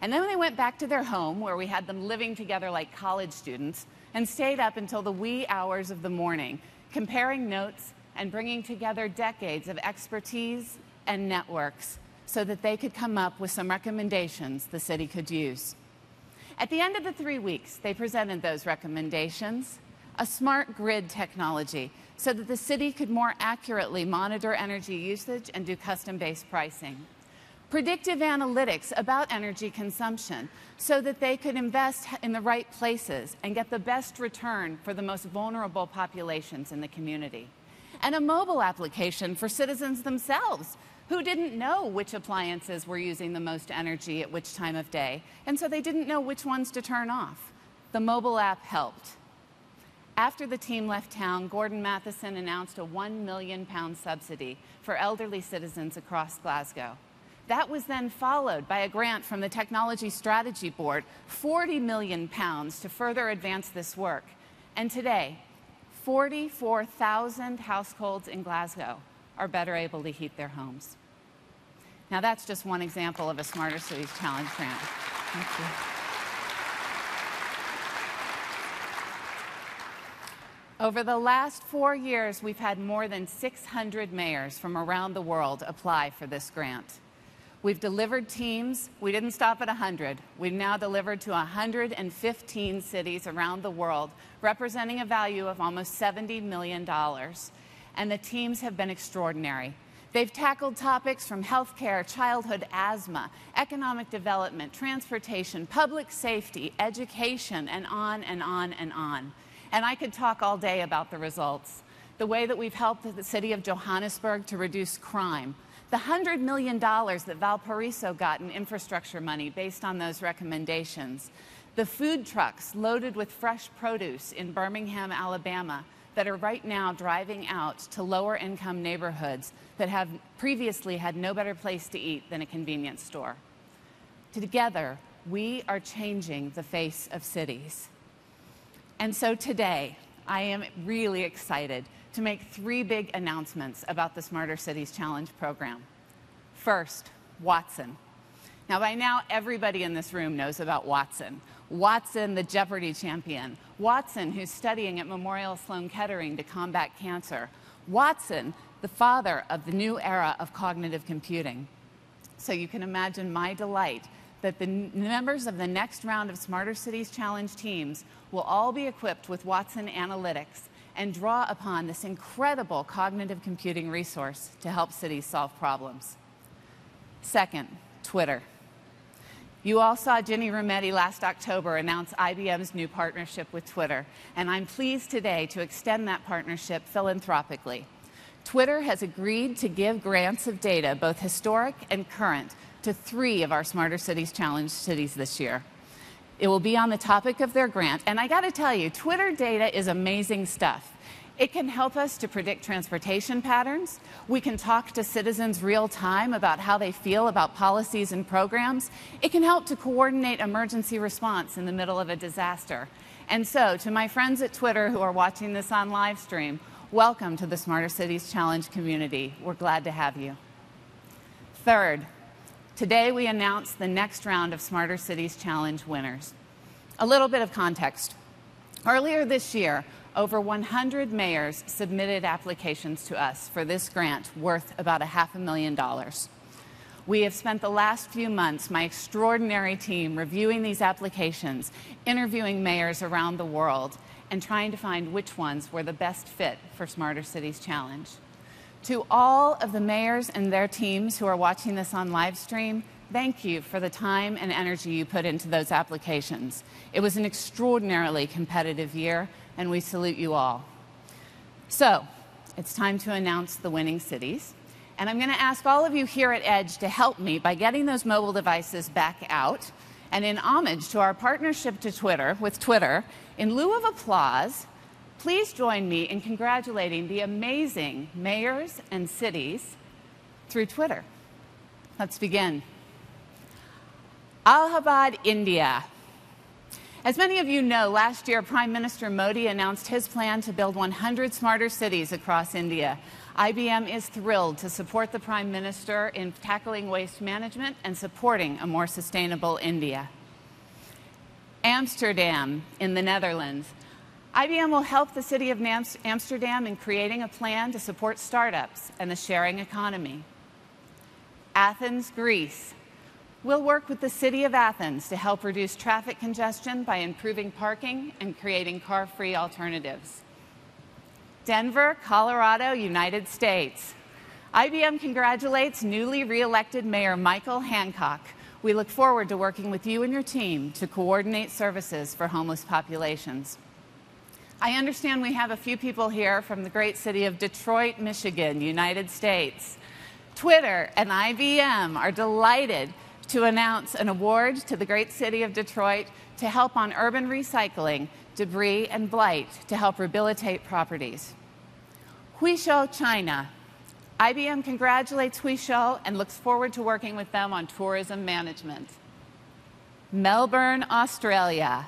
And then they went back to their home, where we had them living together like college students, and stayed up until the wee hours of the morning, comparing notes and bringing together decades of expertise and networks so that they could come up with some recommendations the city could use. At the end of the three weeks, they presented those recommendations a smart grid technology so that the city could more accurately monitor energy usage and do custom based pricing. Predictive analytics about energy consumption so that they could invest in the right places and get the best return for the most vulnerable populations in the community and a mobile application for citizens themselves who didn't know which appliances were using the most energy at which time of day, and so they didn't know which ones to turn off. The mobile app helped. After the team left town, Gordon Matheson announced a £1 million subsidy for elderly citizens across Glasgow. That was then followed by a grant from the Technology Strategy Board, 40 million pounds to further advance this work. And today, 44,000 households in Glasgow are better able to heat their homes. Now, that's just one example of a Smarter Cities Challenge grant. Thank you. Over the last four years, we've had more than 600 mayors from around the world apply for this grant. We've delivered teams. We didn't stop at 100. We've now delivered to 115 cities around the world, representing a value of almost $70 million. And the teams have been extraordinary. They've tackled topics from healthcare, childhood asthma, economic development, transportation, public safety, education, and on and on and on. And I could talk all day about the results. The way that we've helped the city of Johannesburg to reduce crime, the $100 million that Valparaiso got in infrastructure money based on those recommendations, the food trucks loaded with fresh produce in Birmingham, Alabama, that are right now driving out to lower income neighborhoods that have previously had no better place to eat than a convenience store. Together, we are changing the face of cities. And so today, I am really excited to make three big announcements about the Smarter Cities Challenge program. First, Watson. Now, by now, everybody in this room knows about Watson. Watson, the Jeopardy champion. Watson, who's studying at Memorial Sloan Kettering to combat cancer. Watson, the father of the new era of cognitive computing. So you can imagine my delight that the members of the next round of Smarter Cities Challenge teams will all be equipped with Watson Analytics and draw upon this incredible cognitive computing resource to help cities solve problems. Second, Twitter. You all saw Ginny Rometty last October announce IBM's new partnership with Twitter, and I'm pleased today to extend that partnership philanthropically. Twitter has agreed to give grants of data, both historic and current, to three of our Smarter Cities Challenge cities this year. It will be on the topic of their grant. And I got to tell you, Twitter data is amazing stuff. It can help us to predict transportation patterns. We can talk to citizens real time about how they feel about policies and programs. It can help to coordinate emergency response in the middle of a disaster. And so, to my friends at Twitter who are watching this on live stream, welcome to the Smarter Cities Challenge community. We're glad to have you. Third, today we announce the next round of Smarter Cities Challenge winners. A little bit of context. Earlier this year, over 100 mayors submitted applications to us for this grant worth about a half a million dollars. We have spent the last few months, my extraordinary team, reviewing these applications, interviewing mayors around the world, and trying to find which ones were the best fit for Smarter Cities Challenge. To all of the mayors and their teams who are watching this on live stream, thank you for the time and energy you put into those applications. It was an extraordinarily competitive year, and we salute you all. So, it's time to announce the winning cities. And I'm going to ask all of you here at Edge to help me by getting those mobile devices back out. And in homage to our partnership to Twitter with Twitter, in lieu of applause, please join me in congratulating the amazing mayors and cities through Twitter. Let's begin. Allahabad, India. As many of you know, last year Prime Minister Modi announced his plan to build 100 smarter cities across India. IBM is thrilled to support the Prime Minister in tackling waste management and supporting a more sustainable India. Amsterdam in the Netherlands. IBM will help the city of Amsterdam in creating a plan to support startups and the sharing economy. Athens, Greece. We'll work with the City of Athens to help reduce traffic congestion by improving parking and creating car free alternatives. Denver, Colorado, United States. IBM congratulates newly re elected Mayor Michael Hancock. We look forward to working with you and your team to coordinate services for homeless populations. I understand we have a few people here from the great city of Detroit, Michigan, United States. Twitter and IBM are delighted to announce an award to the great city of Detroit to help on urban recycling, debris, and blight to help rehabilitate properties. Huizhou, China. IBM congratulates Huizhou and looks forward to working with them on tourism management. Melbourne, Australia.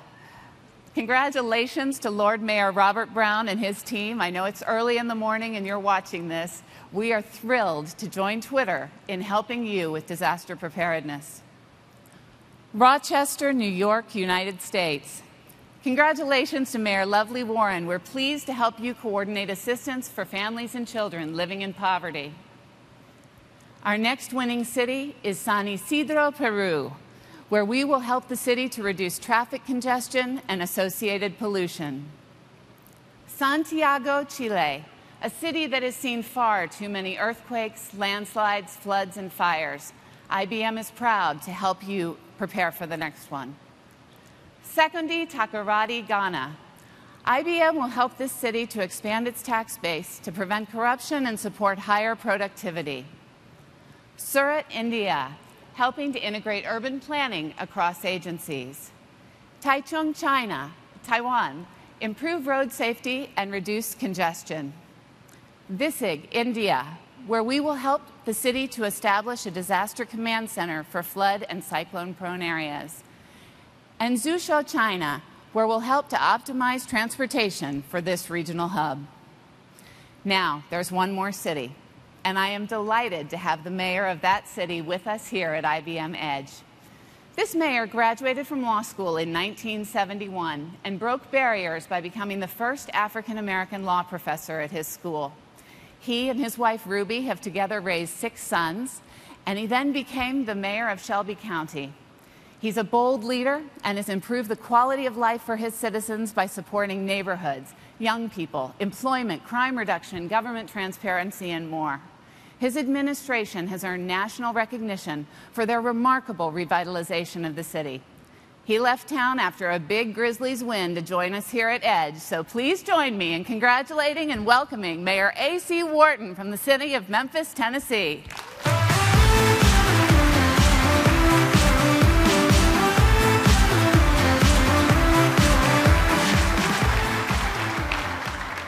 Congratulations to Lord Mayor Robert Brown and his team. I know it's early in the morning and you're watching this. We are thrilled to join Twitter in helping you with disaster preparedness. Rochester, New York, United States. Congratulations to Mayor Lovely Warren. We're pleased to help you coordinate assistance for families and children living in poverty. Our next winning city is San Isidro, Peru, where we will help the city to reduce traffic congestion and associated pollution. Santiago, Chile, a city that has seen far too many earthquakes, landslides, floods, and fires. IBM is proud to help you prepare for the next one. Sekondi, Takoradi, Ghana. IBM will help this city to expand its tax base to prevent corruption and support higher productivity. Surat, India, helping to integrate urban planning across agencies. Taichung, China, Taiwan, improve road safety and reduce congestion. Vizag, India, where we will help the city to establish a disaster command center for flood and cyclone prone areas. And Suzhou, China, where we'll help to optimize transportation for this regional hub. Now, there's one more city, and I am delighted to have the mayor of that city with us here at IBM Edge. This mayor graduated from law school in 1971 and broke barriers by becoming the first African American law professor at his school. He and his wife Ruby have together raised six sons, and he then became the mayor of Shelby County. He's a bold leader and has improved the quality of life for his citizens by supporting neighborhoods, young people, employment, crime reduction, government transparency, and more. His administration has earned national recognition for their remarkable revitalization of the city. He left town after a big Grizzlies win to join us here at Edge, so please join me in congratulating and welcoming Mayor A.C. Wharton from the city of Memphis, Tennessee.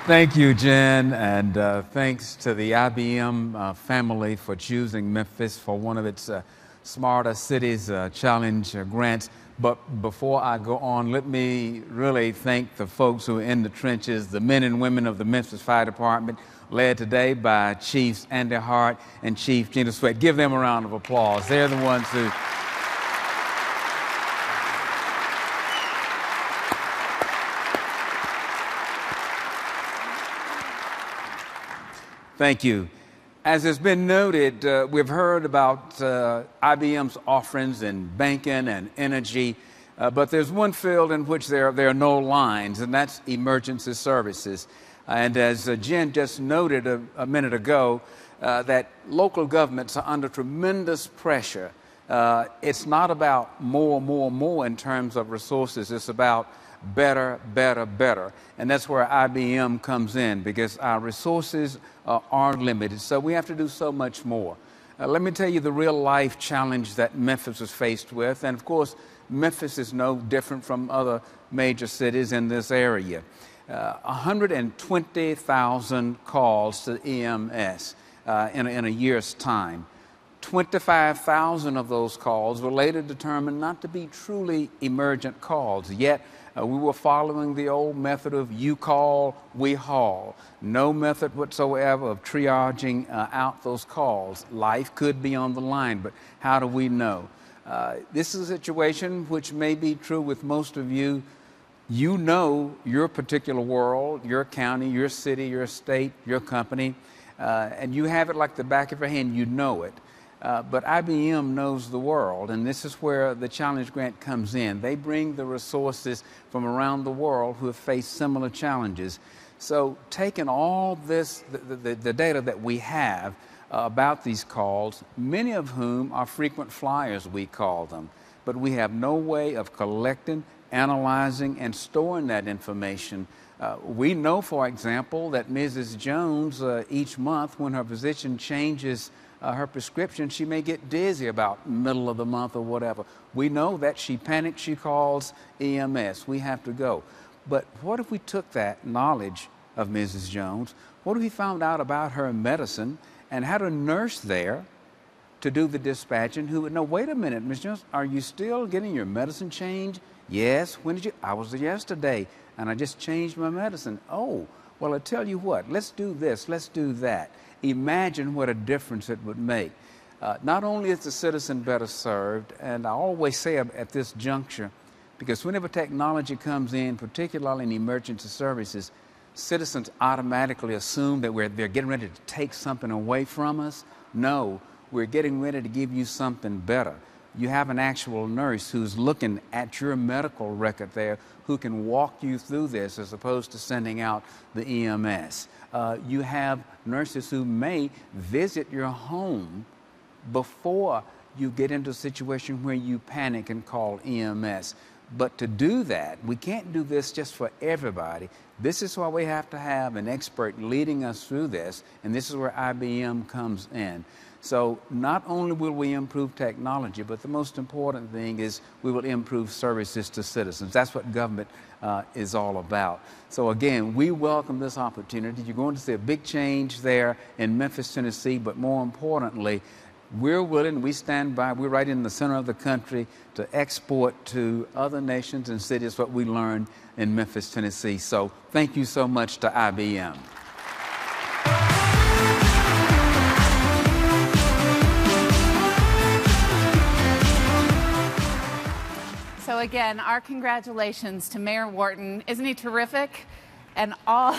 Thank you, Jen, and uh, thanks to the IBM uh, family for choosing Memphis for one of its uh, Smarter Cities uh, Challenge uh, grants. But before I go on, let me really thank the folks who are in the trenches, the men and women of the Memphis Fire Department, led today by Chiefs Andy Hart and Chief Gina Sweat. Give them a round of applause. They're the ones who Thank you. As has been noted, uh, we've heard about uh, IBM's offerings in banking and energy, uh, but there's one field in which there, there are no lines, and that's emergency services. And as uh, Jen just noted a, a minute ago, uh, that local governments are under tremendous pressure. Uh, it's not about more, more, more in terms of resources. It's about better, better, better. And that's where IBM comes in because our resources uh, are limited. So we have to do so much more. Uh, let me tell you the real life challenge that Memphis was faced with. And of course, Memphis is no different from other major cities in this area. Uh, 120,000 calls to EMS uh, in, in a year's time. 25,000 of those calls were later determined not to be truly emergent calls, yet uh, we were following the old method of you call, we haul. No method whatsoever of triaging uh, out those calls. Life could be on the line, but how do we know? Uh, this is a situation which may be true with most of you. You know your particular world, your county, your city, your state, your company, uh, and you have it like the back of your hand. You know it. Uh, but IBM knows the world, and this is where the Challenge Grant comes in. They bring the resources from around the world who have faced similar challenges. So, taking all this, the, the, the data that we have uh, about these calls, many of whom are frequent flyers, we call them, but we have no way of collecting, analyzing, and storing that information. Uh, we know, for example, that Mrs. Jones, uh, each month when her physician changes uh, her prescription, she may get dizzy about middle of the month or whatever. We know that she panics, she calls EMS. We have to go. But what if we took that knowledge of Mrs. Jones? What if we found out about her medicine and had a nurse there to do the dispatching who would know, wait a minute, Ms. Jones, are you still getting your medicine changed? Yes. When did you? I was there yesterday and I just changed my medicine. Oh, well, I tell you what, let's do this, let's do that. Imagine what a difference it would make. Uh, not only is the citizen better served, and I always say at this juncture, because whenever technology comes in, particularly in emergency services, citizens automatically assume that we're, they're getting ready to take something away from us. No, we're getting ready to give you something better. You have an actual nurse who's looking at your medical record there who can walk you through this as opposed to sending out the EMS. Uh, you have nurses who may visit your home before you get into a situation where you panic and call EMS. But to do that, we can't do this just for everybody. This is why we have to have an expert leading us through this, and this is where IBM comes in. So not only will we improve technology, but the most important thing is we will improve services to citizens. That's what government uh, is all about. So again, we welcome this opportunity. You're going to see a big change there in Memphis, Tennessee, but more importantly, we're willing, we stand by, we're right in the center of the country to export to other nations and cities what we learned in Memphis, Tennessee. So thank you so much to IBM.
So again, our congratulations to Mayor Wharton. Isn't he terrific? And all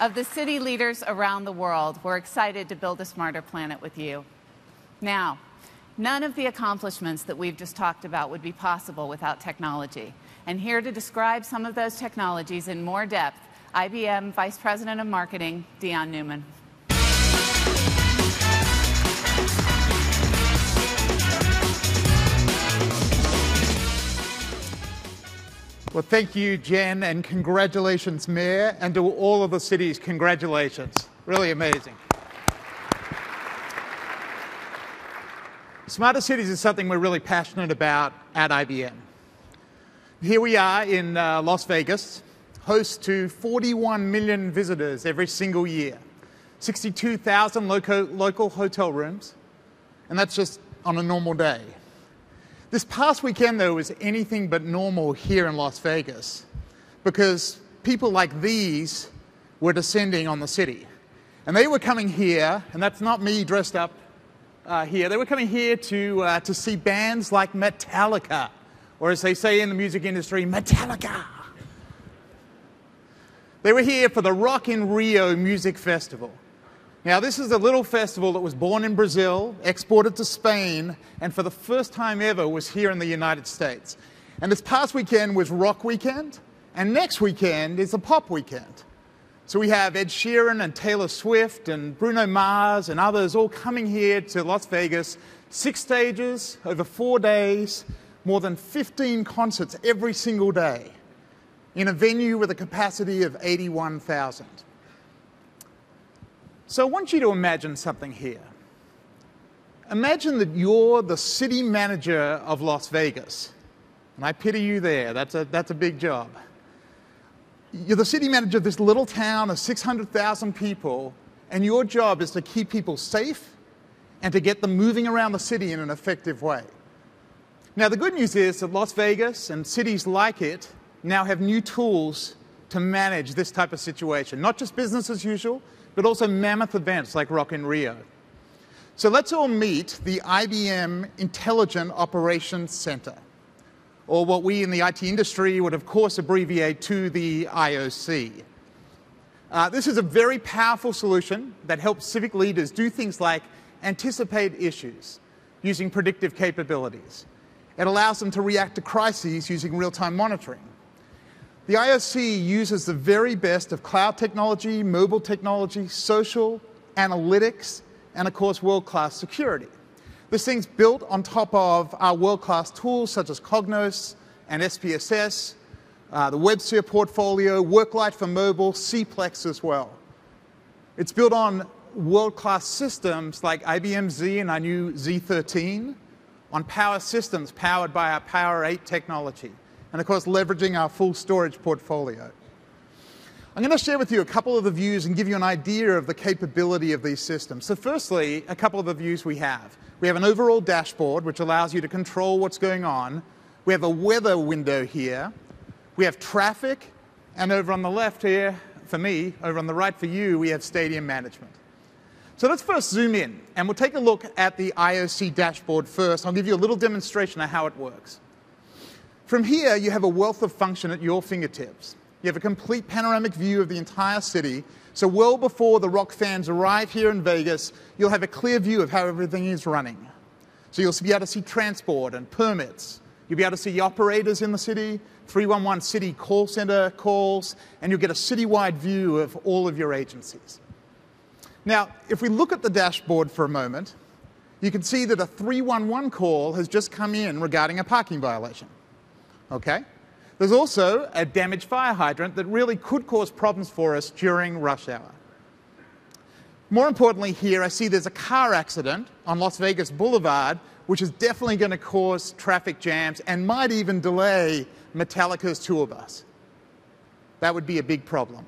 of the city leaders around the world. We're excited to build a smarter planet with you. Now, none of the accomplishments that we've just talked about would be possible without technology. And here to describe some of those technologies in more depth, IBM Vice President of Marketing, Deon Newman.
Well, thank you, Jen, and congratulations, Mayor, and to all of the cities, congratulations. Really amazing. Smarter cities is something we're really passionate about at IBM. Here we are in uh, Las Vegas, host to 41 million visitors every single year, 62,000 local, local hotel rooms, and that's just on a normal day. This past weekend, though, was anything but normal here in Las Vegas because people like these were descending on the city. And they were coming here, and that's not me dressed up uh, here, they were coming here to, uh, to see bands like Metallica, or as they say in the music industry, Metallica. They were here for the Rock in Rio Music Festival. Now, this is a little festival that was born in Brazil, exported to Spain, and for the first time ever was here in the United States. And this past weekend was Rock Weekend, and next weekend is the Pop Weekend. So we have Ed Sheeran and Taylor Swift and Bruno Mars and others all coming here to Las Vegas, six stages over four days, more than 15 concerts every single day in a venue with a capacity of 81,000. So I want you to imagine something here. Imagine that you're the city manager of Las Vegas. And I pity you there, that's a, that's a big job. You're the city manager of this little town of 600,000 people, and your job is to keep people safe and to get them moving around the city in an effective way. Now, the good news is that Las Vegas and cities like it now have new tools to manage this type of situation. Not just business as usual, but also mammoth events like Rock in Rio. So let's all meet the IBM Intelligent Operations Center or what we in the IT industry would of course abbreviate to the IOC. Uh, this is a very powerful solution that helps civic leaders do things like anticipate issues using predictive capabilities. It allows them to react to crises using real-time monitoring. The IOC uses the very best of cloud technology, mobile technology, social, analytics, and of course world-class security. This thing's built on top of our world-class tools such as Cognos and SPSS, uh, the WebSphere portfolio, WorkLight for mobile, CPlex as well. It's built on world-class systems like IBM Z and our new Z13, on power systems powered by our Power 8 technology, and of course leveraging our full storage portfolio. I'm going to share with you a couple of the views and give you an idea of the capability of these systems. So firstly, a couple of the views we have. We have an overall dashboard, which allows you to control what's going on. We have a weather window here. We have traffic. And over on the left here, for me, over on the right for you, we have stadium management. So let's first zoom in, and we'll take a look at the IOC dashboard first. I'll give you a little demonstration of how it works. From here, you have a wealth of function at your fingertips. You have a complete panoramic view of the entire city, so well before the rock fans arrive here in Vegas, you'll have a clear view of how everything is running. So you'll be able to see transport and permits. You'll be able to see operators in the city, 311 city call center calls, and you'll get a citywide view of all of your agencies. Now, if we look at the dashboard for a moment, you can see that a 311 call has just come in regarding a parking violation. Okay? There's also a damaged fire hydrant that really could cause problems for us during rush hour. More importantly here, I see there's a car accident on Las Vegas Boulevard, which is definitely going to cause traffic jams and might even delay Metallica's tour bus. That would be a big problem.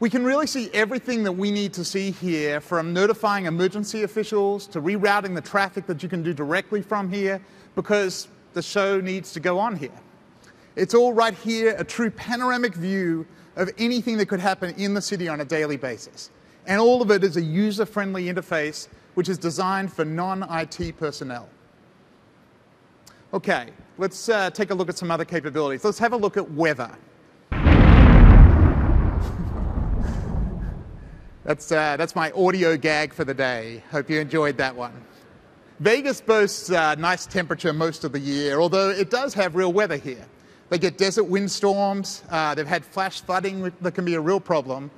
We can really see everything that we need to see here from notifying emergency officials to rerouting the traffic that you can do directly from here because the show needs to go on here. It's all right here, a true panoramic view of anything that could happen in the city on a daily basis. And all of it is a user-friendly interface which is designed for non-IT personnel. Okay, let's uh, take a look at some other capabilities. Let's have a look at weather. that's, uh, that's my audio gag for the day. Hope you enjoyed that one. Vegas boasts uh, nice temperature most of the year, although it does have real weather here. They get desert windstorms. Uh, they've had flash flooding that can be a real problem.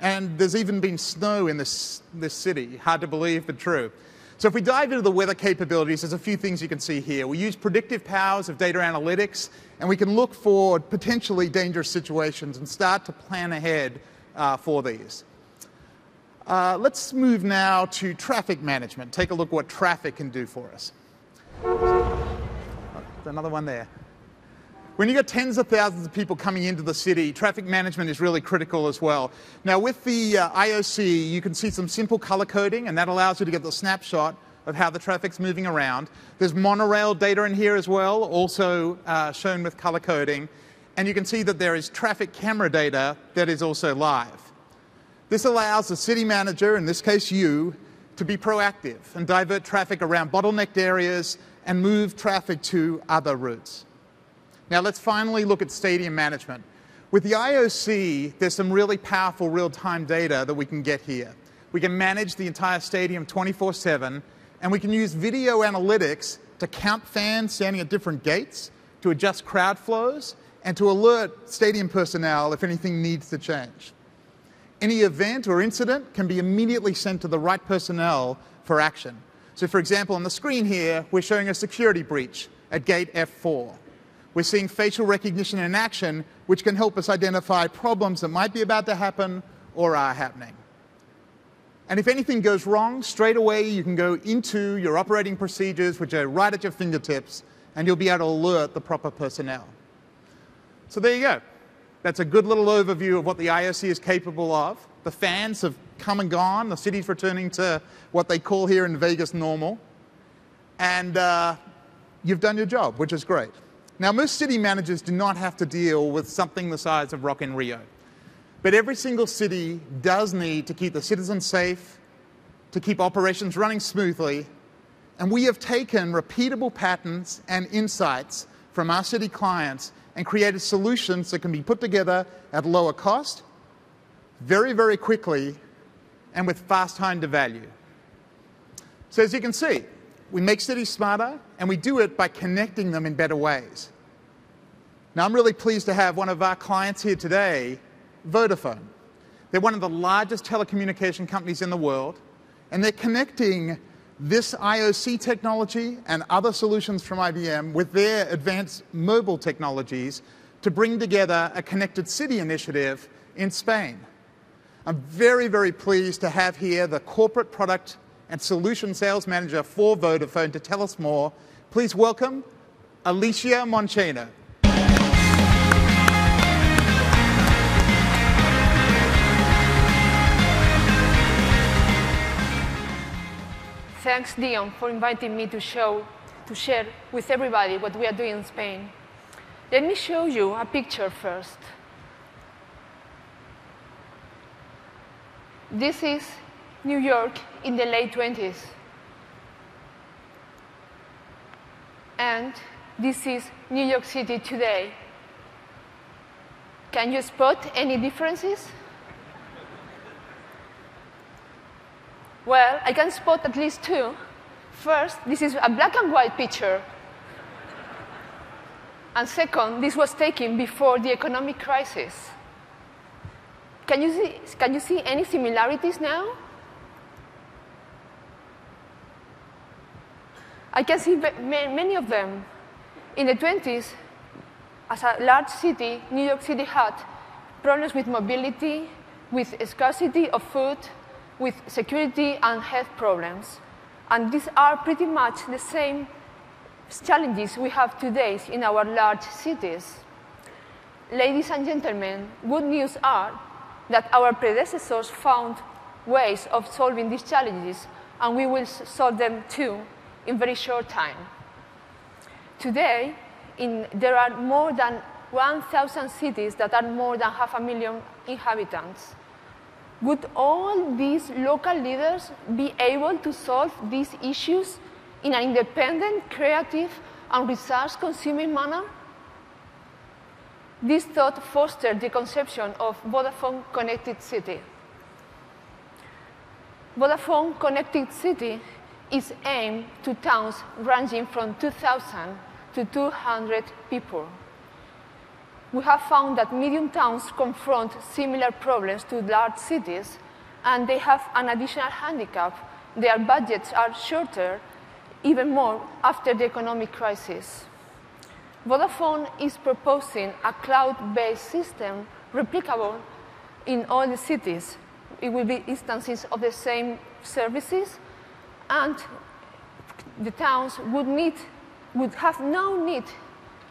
And there's even been snow in this, this city. Hard to believe, but true. So if we dive into the weather capabilities, there's a few things you can see here. We use predictive powers of data analytics, and we can look for potentially dangerous situations and start to plan ahead uh, for these. Uh, let's move now to traffic management. Take a look what traffic can do for us. Another one there. When you got tens of thousands of people coming into the city, traffic management is really critical as well. Now, with the uh, IOC, you can see some simple color coding, and that allows you to get the snapshot of how the traffic's moving around. There's monorail data in here as well, also uh, shown with color coding. And you can see that there is traffic camera data that is also live. This allows the city manager, in this case you, to be proactive and divert traffic around bottlenecked areas and move traffic to other routes. Now let's finally look at stadium management. With the IOC, there's some really powerful real-time data that we can get here. We can manage the entire stadium 24-7, and we can use video analytics to count fans standing at different gates, to adjust crowd flows, and to alert stadium personnel if anything needs to change. Any event or incident can be immediately sent to the right personnel for action. So for example, on the screen here, we're showing a security breach at gate F4. We're seeing facial recognition in action, which can help us identify problems that might be about to happen or are happening. And if anything goes wrong, straight away you can go into your operating procedures, which are right at your fingertips, and you'll be able to alert the proper personnel. So there you go. That's a good little overview of what the IOC is capable of. The fans have come and gone. The city's returning to what they call here in Vegas normal. And uh, you've done your job, which is great. Now, most city managers do not have to deal with something the size of Rock in Rio. But every single city does need to keep the citizens safe, to keep operations running smoothly. And we have taken repeatable patterns and insights from our city clients and created solutions that can be put together at lower cost, very, very quickly, and with fast time to value. So as you can see, we make cities smarter, and we do it by connecting them in better ways. Now, I'm really pleased to have one of our clients here today, Vodafone. They're one of the largest telecommunication companies in the world, and they're connecting this IOC technology and other solutions from IBM with their advanced mobile technologies to bring together a connected city initiative in Spain. I'm very, very pleased to have here the corporate product and solution sales manager for Vodafone to tell us more. Please welcome Alicia Moncheno.
Thanks, Deon, for inviting me to show, to share with everybody what we are doing in Spain. Let me show you a picture first. This is New York in the late 20s. And this is New York City today. Can you spot any differences? Well, I can spot at least two. First, this is a black and white picture. And second, this was taken before the economic crisis. Can you see, can you see any similarities now? I can see many of them. In the 20s, as a large city, New York City had problems with mobility, with scarcity of food, with security and health problems. And these are pretty much the same challenges we have today in our large cities. Ladies and gentlemen, good news are that our predecessors found ways of solving these challenges, and we will solve them too in very short time. Today, in, there are more than 1,000 cities that are more than half a million inhabitants. Would all these local leaders be able to solve these issues in an independent, creative, and resource-consuming manner? This thought fostered the conception of Vodafone Connected City. Vodafone Connected City is aimed to towns ranging from 2,000 to 200 people we have found that medium towns confront similar problems to large cities, and they have an additional handicap. Their budgets are shorter, even more after the economic crisis. Vodafone is proposing a cloud-based system replicable in all the cities. It will be instances of the same services, and the towns would, need, would have no need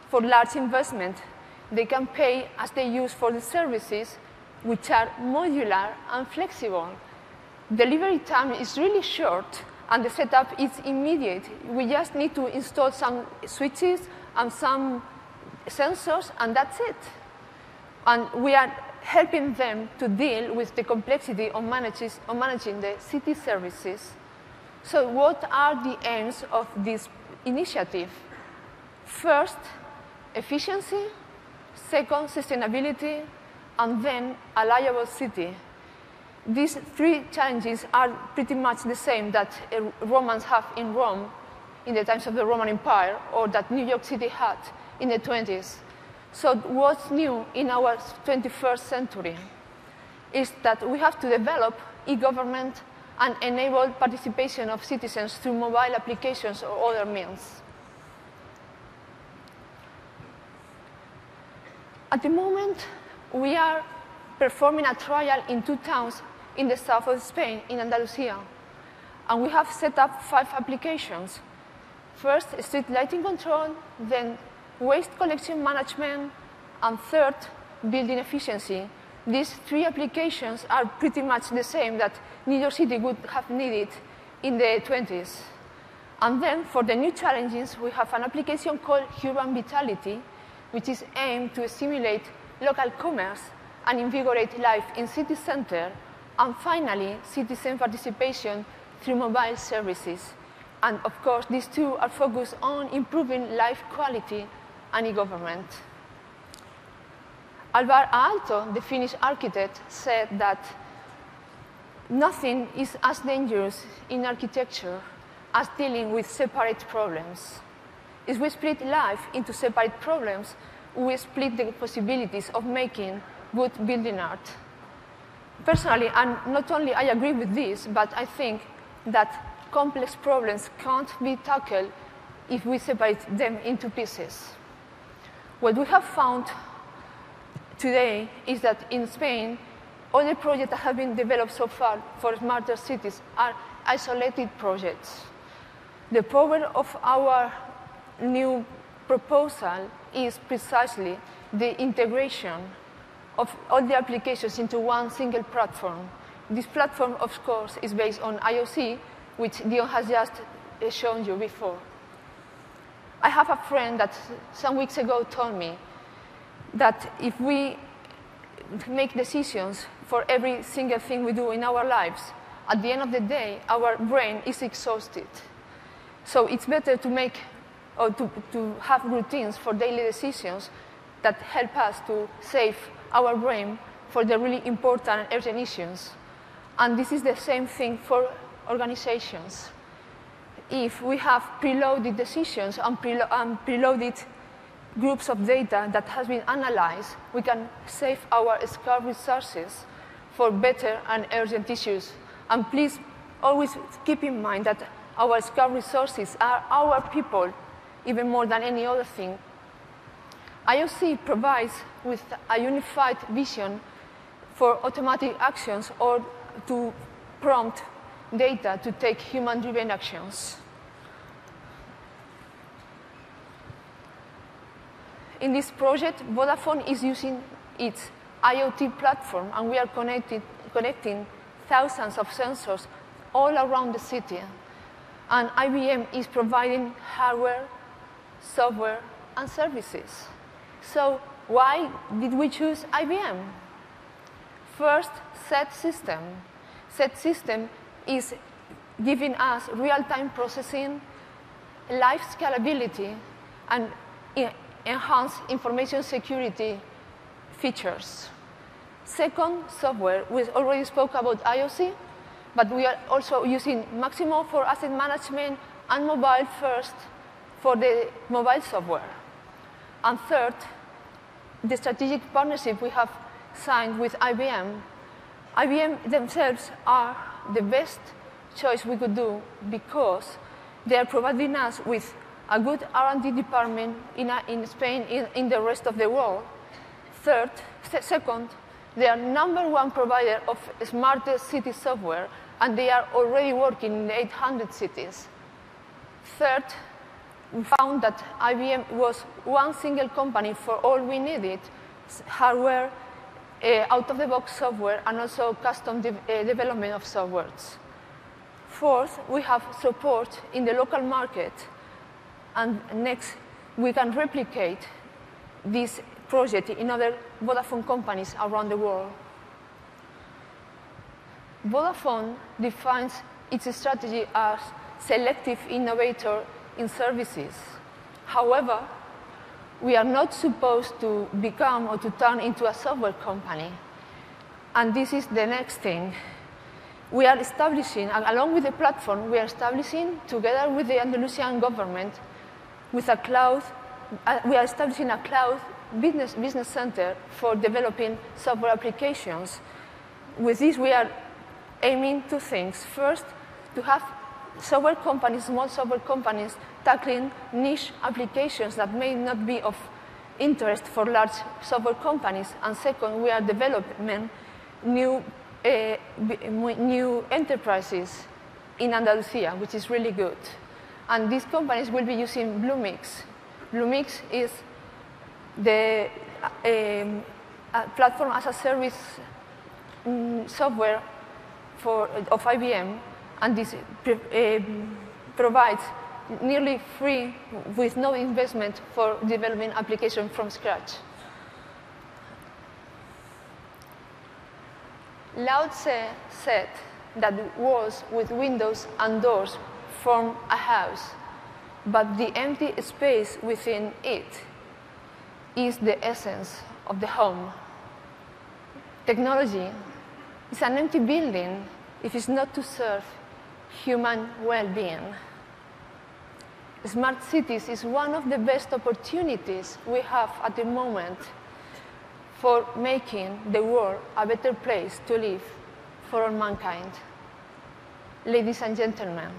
for large investment, they can pay as they use for the services, which are modular and flexible. Delivery time is really short, and the setup is immediate. We just need to install some switches and some sensors, and that's it. And we are helping them to deal with the complexity of, manages, of managing the city services. So what are the aims of this initiative? First, efficiency. Second, sustainability. And then, a liable city. These three challenges are pretty much the same that Romans have in Rome in the times of the Roman Empire or that New York City had in the 20s. So what's new in our 21st century is that we have to develop e-government and enable participation of citizens through mobile applications or other means. At the moment, we are performing a trial in two towns in the south of Spain, in Andalusia. And we have set up five applications. First, street lighting control, then waste collection management, and third, building efficiency. These three applications are pretty much the same that New York City would have needed in the 20s. And then for the new challenges, we have an application called Urban Vitality, which is aimed to stimulate local commerce and invigorate life in city center. And finally, citizen participation through mobile services. And of course, these two are focused on improving life quality and e-government. Alvar Aalto, the Finnish architect, said that nothing is as dangerous in architecture as dealing with separate problems. If we split life into separate problems, we split the possibilities of making good building art. Personally, and not only I agree with this, but I think that complex problems can't be tackled if we separate them into pieces. What we have found today is that in Spain, all the projects that have been developed so far for smarter cities are isolated projects. The power of our new proposal is precisely the integration of all the applications into one single platform. This platform, of course, is based on IOC, which Deon has just uh, shown you before. I have a friend that some weeks ago told me that if we make decisions for every single thing we do in our lives, at the end of the day, our brain is exhausted. So it's better to make or to, to have routines for daily decisions that help us to save our brain for the really important urgent issues. And this is the same thing for organizations. If we have preloaded decisions and, and preloaded groups of data that has been analyzed, we can save our scarce resources for better and urgent issues. And please always keep in mind that our scarce resources are our people, even more than any other thing. IOC provides with a unified vision for automatic actions or to prompt data to take human-driven actions. In this project, Vodafone is using its IoT platform, and we are connected, connecting thousands of sensors all around the city. And IBM is providing hardware, software, and services. So why did we choose IBM? First, Z System. Z System is giving us real-time processing, life scalability, and enhanced information security features. Second, software. We already spoke about IOC, but we are also using Maximo for asset management and mobile first for the mobile software. And third, the strategic partnership we have signed with IBM. IBM themselves are the best choice we could do because they are providing us with a good R&D department in, a, in Spain, in, in, the rest of the world. Third, second, they are number one provider of smarter city software, and they are already working in 800 cities. Third, found that IBM was one single company for all we needed hardware, uh, out of the box software, and also custom de uh, development of softwares. Fourth, we have support in the local market. And next, we can replicate this project in other Vodafone companies around the world. Vodafone defines its strategy as selective innovator in services. However, we are not supposed to become or to turn into a software company. And this is the next thing. We are establishing, along with the platform, we are establishing, together with the Andalusian government, with a cloud, uh, we are establishing a cloud business, business center for developing software applications. With this, we are aiming two things. First, to have software companies, small software companies, tackling niche applications that may not be of interest for large software companies. And second, we are developing new, uh, new enterprises in Andalusia, which is really good. And these companies will be using Bluemix. Bluemix is the um, platform as a service um, software for, of IBM, and this uh, provides nearly free with no investment for developing application from scratch. Lao Tse said that walls with windows and doors form a house, but the empty space within it is the essence of the home. Technology is an empty building if it's not to serve human well-being. Smart cities is one of the best opportunities we have at the moment for making the world a better place to live for all mankind. Ladies and gentlemen,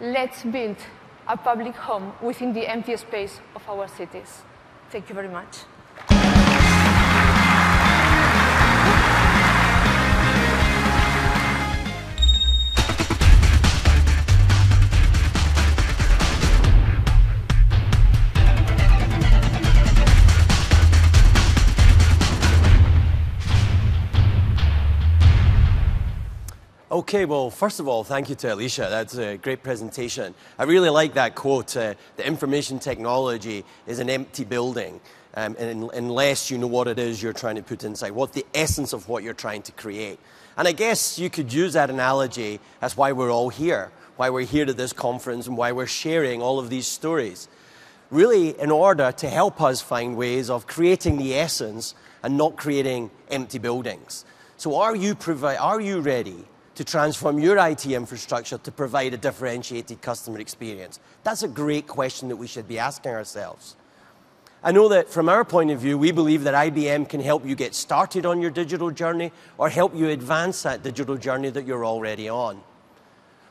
let's build a public home within the empty space of our cities. Thank you very much.
Okay, well, first of all, thank you to Alicia. That's a great presentation. I really like that quote uh, the information technology is an empty building. Um, unless you know what it is you're trying to put inside, what the essence of what you're trying to create. And I guess you could use that analogy as why we're all here, why we're here to this conference, and why we're sharing all of these stories. Really, in order to help us find ways of creating the essence and not creating empty buildings. So, are you, provi- are you ready to transform your IT infrastructure to provide a differentiated customer experience? That's a great question that we should be asking ourselves. I know that from our point of view, we believe that IBM can help you get started on your digital journey or help you advance that digital journey that you're already on.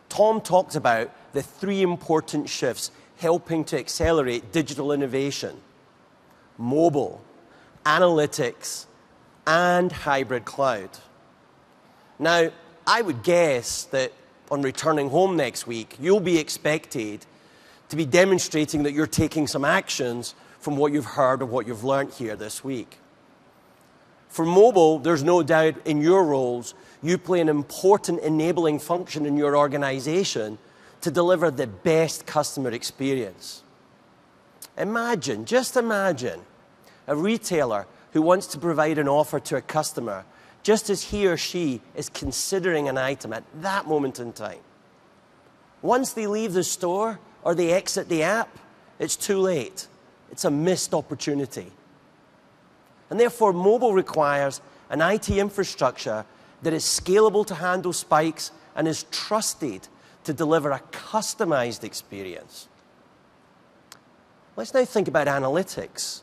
Tom talked about the three important shifts helping to accelerate digital innovation mobile, analytics, and hybrid cloud. Now, I would guess that on returning home next week, you'll be expected to be demonstrating that you're taking some actions from what you've heard or what you've learned here this week. For mobile, there's no doubt in your roles, you play an important enabling function in your organization to deliver the best customer experience. Imagine, just imagine, a retailer who wants to provide an offer to a customer just as he or she is considering an item at that moment in time. Once they leave the store or they exit the app, it's too late. It's a missed opportunity. And therefore, mobile requires an IT infrastructure that is scalable to handle spikes and is trusted to deliver a customized experience. Let's now think about analytics.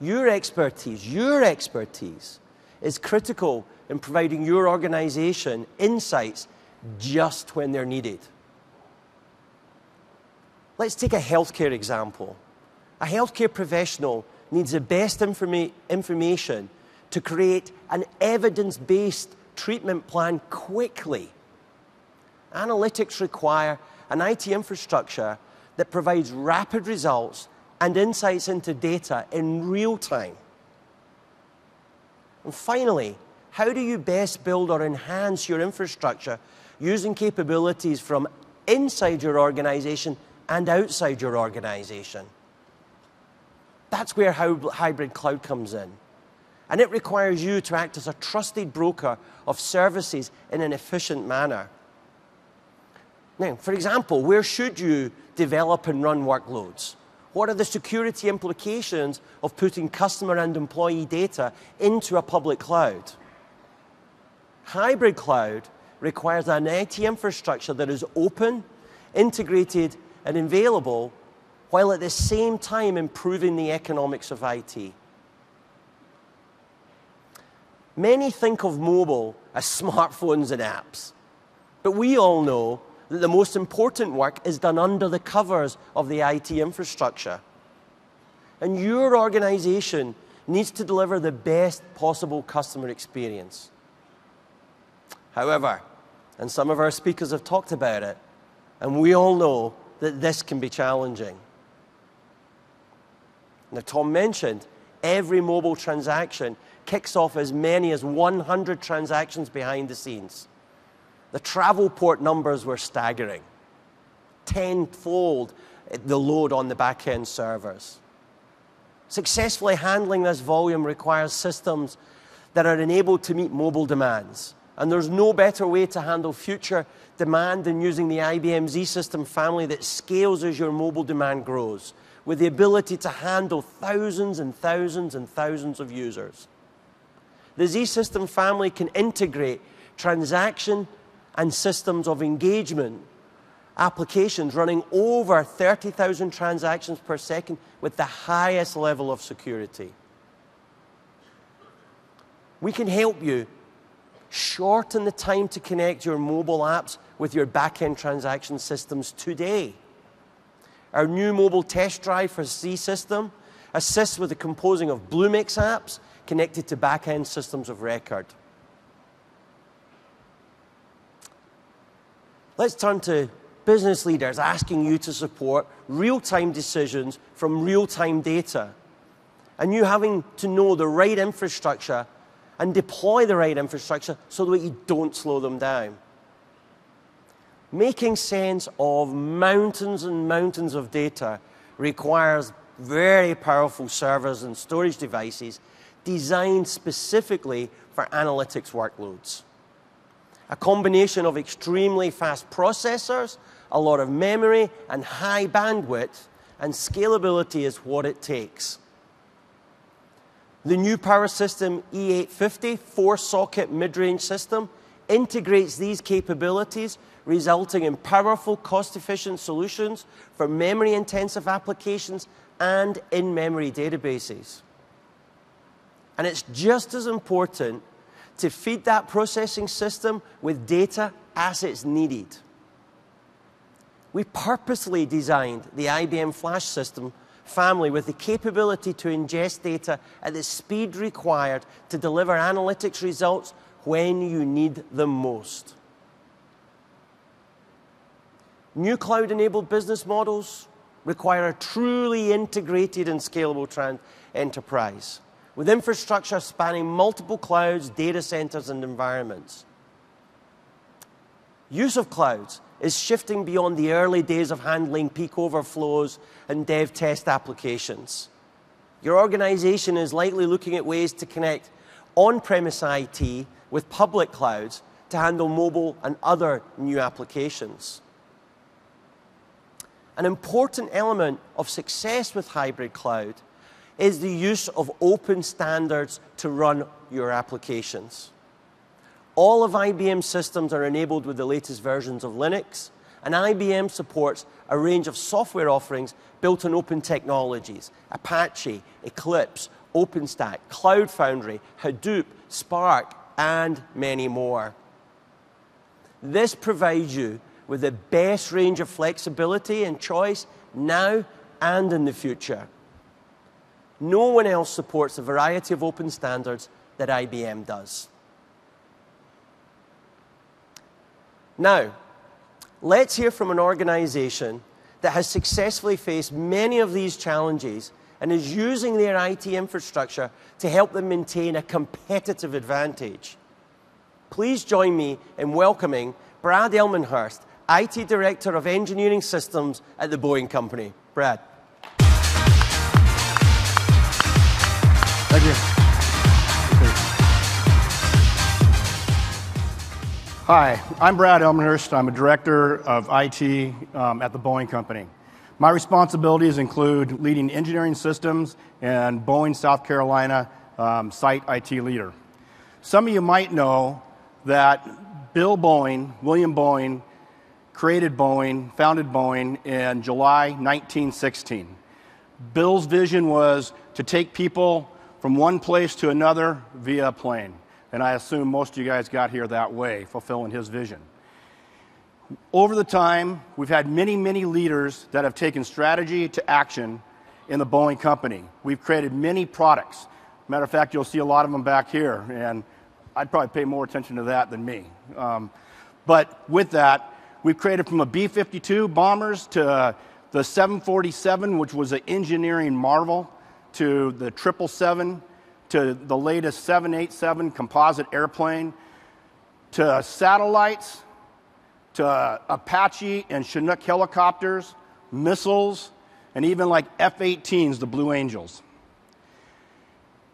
Your expertise, your expertise is critical in providing your organization insights just when they're needed. Let's take a healthcare example. A healthcare professional needs the best informa information to create an evidence based treatment plan quickly. Analytics require an IT infrastructure that provides rapid results and insights into data in real time. And finally, how do you best build or enhance your infrastructure using capabilities from inside your organization and outside your organization? That's where hybrid cloud comes in. And it requires you to act as a trusted broker of services in an efficient manner. Now, for example, where should you develop and run workloads? What are the security implications of putting customer and employee data into a public cloud? Hybrid cloud requires an IT infrastructure that is open, integrated, and available, while at the same time improving the economics of IT. Many think of mobile as smartphones and apps, but we all know that the most important work is done under the covers of the IT infrastructure. And your organization needs to deliver the best possible customer experience. However, and some of our speakers have talked about it, and we all know that this can be challenging. Now, Tom mentioned every mobile transaction kicks off as many as 100 transactions behind the scenes. The Travelport numbers were staggering, tenfold the load on the back end servers. Successfully handling this volume requires systems that are enabled to meet mobile demands. And there's no better way to handle future demand than using the IBM Z System family that scales as your mobile demand grows, with the ability to handle thousands and thousands and thousands of users. The Z System family can integrate transaction and systems of engagement applications running over 30,000 transactions per second with the highest level of security. We can help you shorten the time to connect your mobile apps with your back-end transaction systems today. Our new mobile test drive for Z System assists with the composing of Bluemix apps connected to back-end systems of record. Let's turn to business leaders asking you to support real time decisions from real time data. And you having to know the right infrastructure and deploy the right infrastructure so that you don't slow them down. Making sense of mountains and mountains of data requires very powerful servers and storage devices designed specifically for analytics workloads a combination of extremely fast processors, a lot of memory, and high bandwidth, and scalability is what it takes. The new Power System E850 four-socket mid-range system integrates these capabilities, resulting in powerful, cost-efficient solutions for memory-intensive applications and in-memory databases. And it's just as important to feed that processing system with data as it's needed. We purposely designed the IBM FlashSystem family with the capability to ingest data at the speed required to deliver analytics results when you need them most. New cloud enabled business models require a truly integrated and scalable enterprise with infrastructure spanning multiple clouds, data centers, and environments. Use of clouds is shifting beyond the early days of handling peak overflows and dev test applications. Your organization is likely looking at ways to connect on premise IT with public clouds to handle mobile and other new applications. An important element of success with hybrid cloud is the use of open standards to run your applications. All of IBM systems are enabled with the latest versions of Linux, and IBM supports a range of software offerings built on open technologies Apache, Eclipse, OpenStack, Cloud Foundry, Hadoop, Spark, and many more. This provides you with the best range of flexibility and choice now and in the future. No one else supports a variety of open standards that IBM does. Now, let's hear from an organization that has successfully faced many of these challenges and is using their IT infrastructure to help them maintain a competitive advantage. Please join me in welcoming Brad Elmenhurst, IT Director of Engineering Systems at the Boeing Company. Brad.
Hi, I'm Brad Elmhurst. I'm a director of IT um, at the Boeing Company. My responsibilities include leading engineering systems and Boeing South Carolina um, site IT leader. Some of you might know that Bill Boeing, William Boeing, created Boeing, founded Boeing in July 1916. Bill's vision was to take people from one place to another via a plane. And I assume most of you guys got here that way, fulfilling his vision. Over the time, we've had many, many leaders that have taken strategy to action in the Boeing company. We've created many products. Matter of fact, you'll see a lot of them back here, and I'd probably pay more attention to that than me. Um, but with that, we've created from a B 52 bombers to the 747, which was an engineering marvel, to the 777, to the latest 787 composite airplane, to satellites, to Apache and Chinook helicopters, missiles, and even like F 18s, the Blue Angels.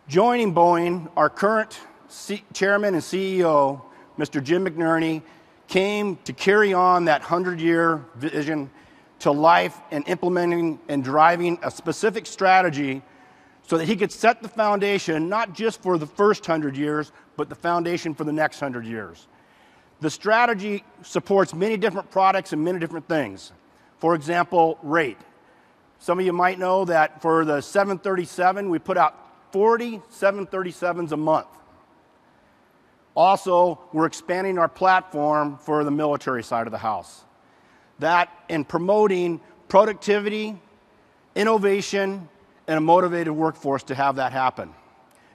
Joining Boeing, our current C- chairman and CEO, Mr. Jim McNerney, came to carry on that 100 year vision to life and implementing and driving a specific strategy so that he could set the foundation not just for the first 100 years, but the foundation for the next 100 years. The strategy supports many different products and many different things. For example, rate. Some of you might know that for the 737, we put out 40 737s a month. Also, we're expanding our platform for the military side of the house. That in promoting productivity, innovation, and a motivated workforce to have that happen.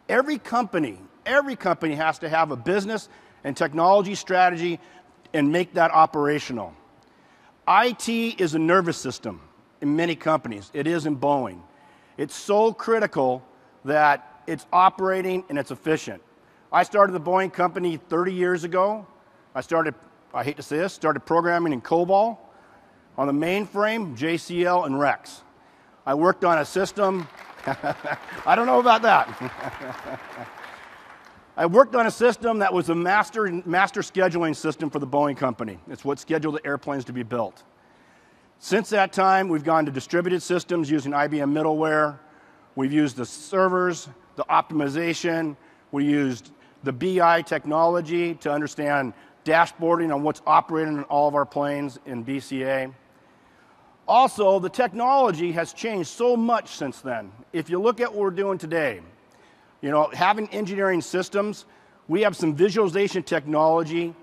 Every company, every company has to have a business and technology strategy and make that operational. IT is a nervous system in many companies. It is in Boeing. It's so critical that it's operating and it's efficient. I started the Boeing company 30 years ago. I started, I hate to say this, started programming in COBOL on the mainframe, JCL, and REXX. I worked on a system. I don't know about that. I worked on a system that was a master, master scheduling system for the Boeing company. It's what scheduled the airplanes to be built. Since that time, we've gone to distributed systems using IBM middleware. We've used the servers, the optimization. We used the BI technology to understand dashboarding on what's operating in all of our planes in BCA. Also, the technology has changed so much since then. If you look at what we're doing today, you know, having engineering systems, we have some visualization technology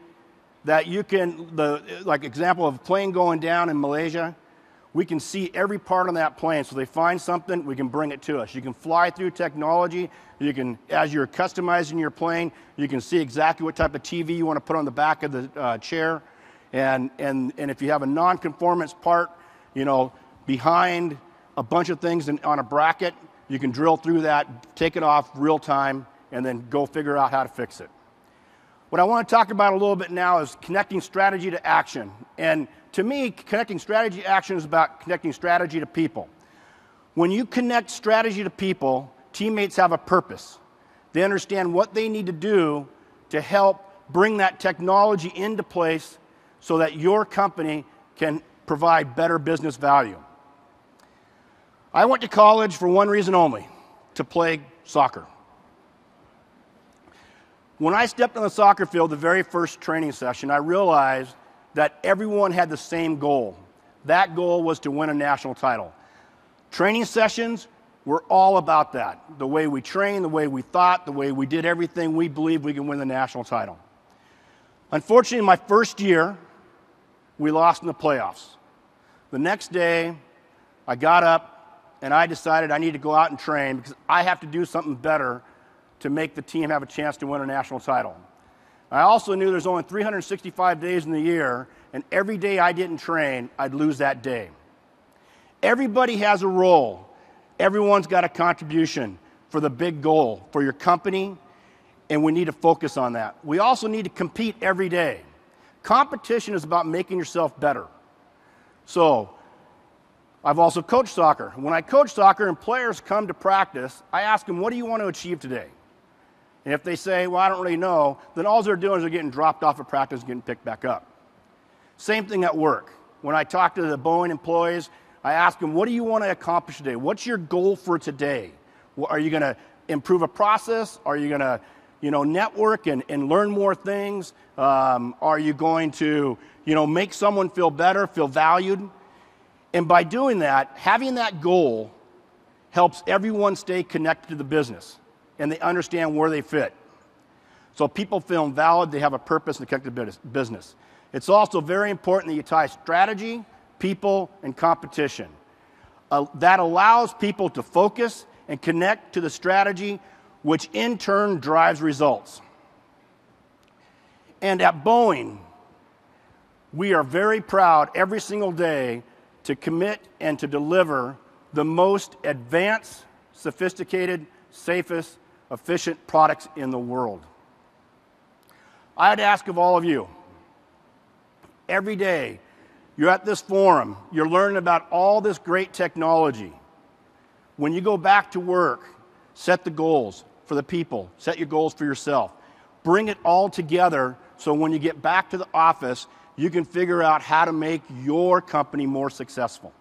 that you can, the like example of a plane going down in Malaysia, we can see every part on that plane. So they find something, we can bring it to us. You can fly through technology. You can, as you're customizing your plane, you can see exactly what type of TV you want to put on the back of the uh, chair. And, and, and if you have a non-conformance part, you know, behind a bunch of things in, on a bracket, you can drill through that, take it off real time, and then go figure out how to fix it. What I want to talk about a little bit now is connecting strategy to action. And to me, connecting strategy to action is about connecting strategy to people. When you connect strategy to people, teammates have a purpose. They understand what they need to do to help bring that technology into place so that your company can provide better business value. I went to college for one reason only to play soccer. When I stepped on the soccer field, the very first training session, I realized that everyone had the same goal. That goal was to win a national title. Training sessions were all about that the way we trained, the way we thought, the way we did everything we believed we could win the national title. Unfortunately, my first year, we lost in the playoffs. The next day, I got up and I decided I need to go out and train because I have to do something better to make the team have a chance to win a national title. I also knew there's only 365 days in the year, and every day I didn't train, I'd lose that day. Everybody has a role. Everyone's got a contribution for the big goal, for your company, and we need to focus on that. We also need to compete every day. Competition is about making yourself better. So, I've also coached soccer. When I coach soccer and players come to practice, I ask them, What do you want to achieve today? And if they say, Well, I don't really know, then all they're doing is they're getting dropped off of practice and getting picked back up. Same thing at work. When I talk to the Boeing employees, I ask them, What do you want to accomplish today? What's your goal for today? Are you going to improve a process? Are you going to you know, network and, and learn more things? Um, are you going to, you know, make someone feel better, feel valued? And by doing that, having that goal helps everyone stay connected to the business and they understand where they fit. So people feel valid, they have a purpose and connected business. It's also very important that you tie strategy, people, and competition. Uh, that allows people to focus and connect to the strategy, which in turn drives results. And at Boeing, we are very proud every single day to commit and to deliver the most advanced, sophisticated, safest, efficient products in the world. I'd ask of all of you, every day you're at this forum, you're learning about all this great technology. When you go back to work, set the goals for the people, set your goals for yourself. Bring it all together so when you get back to the office, you can figure out how to make your company more successful.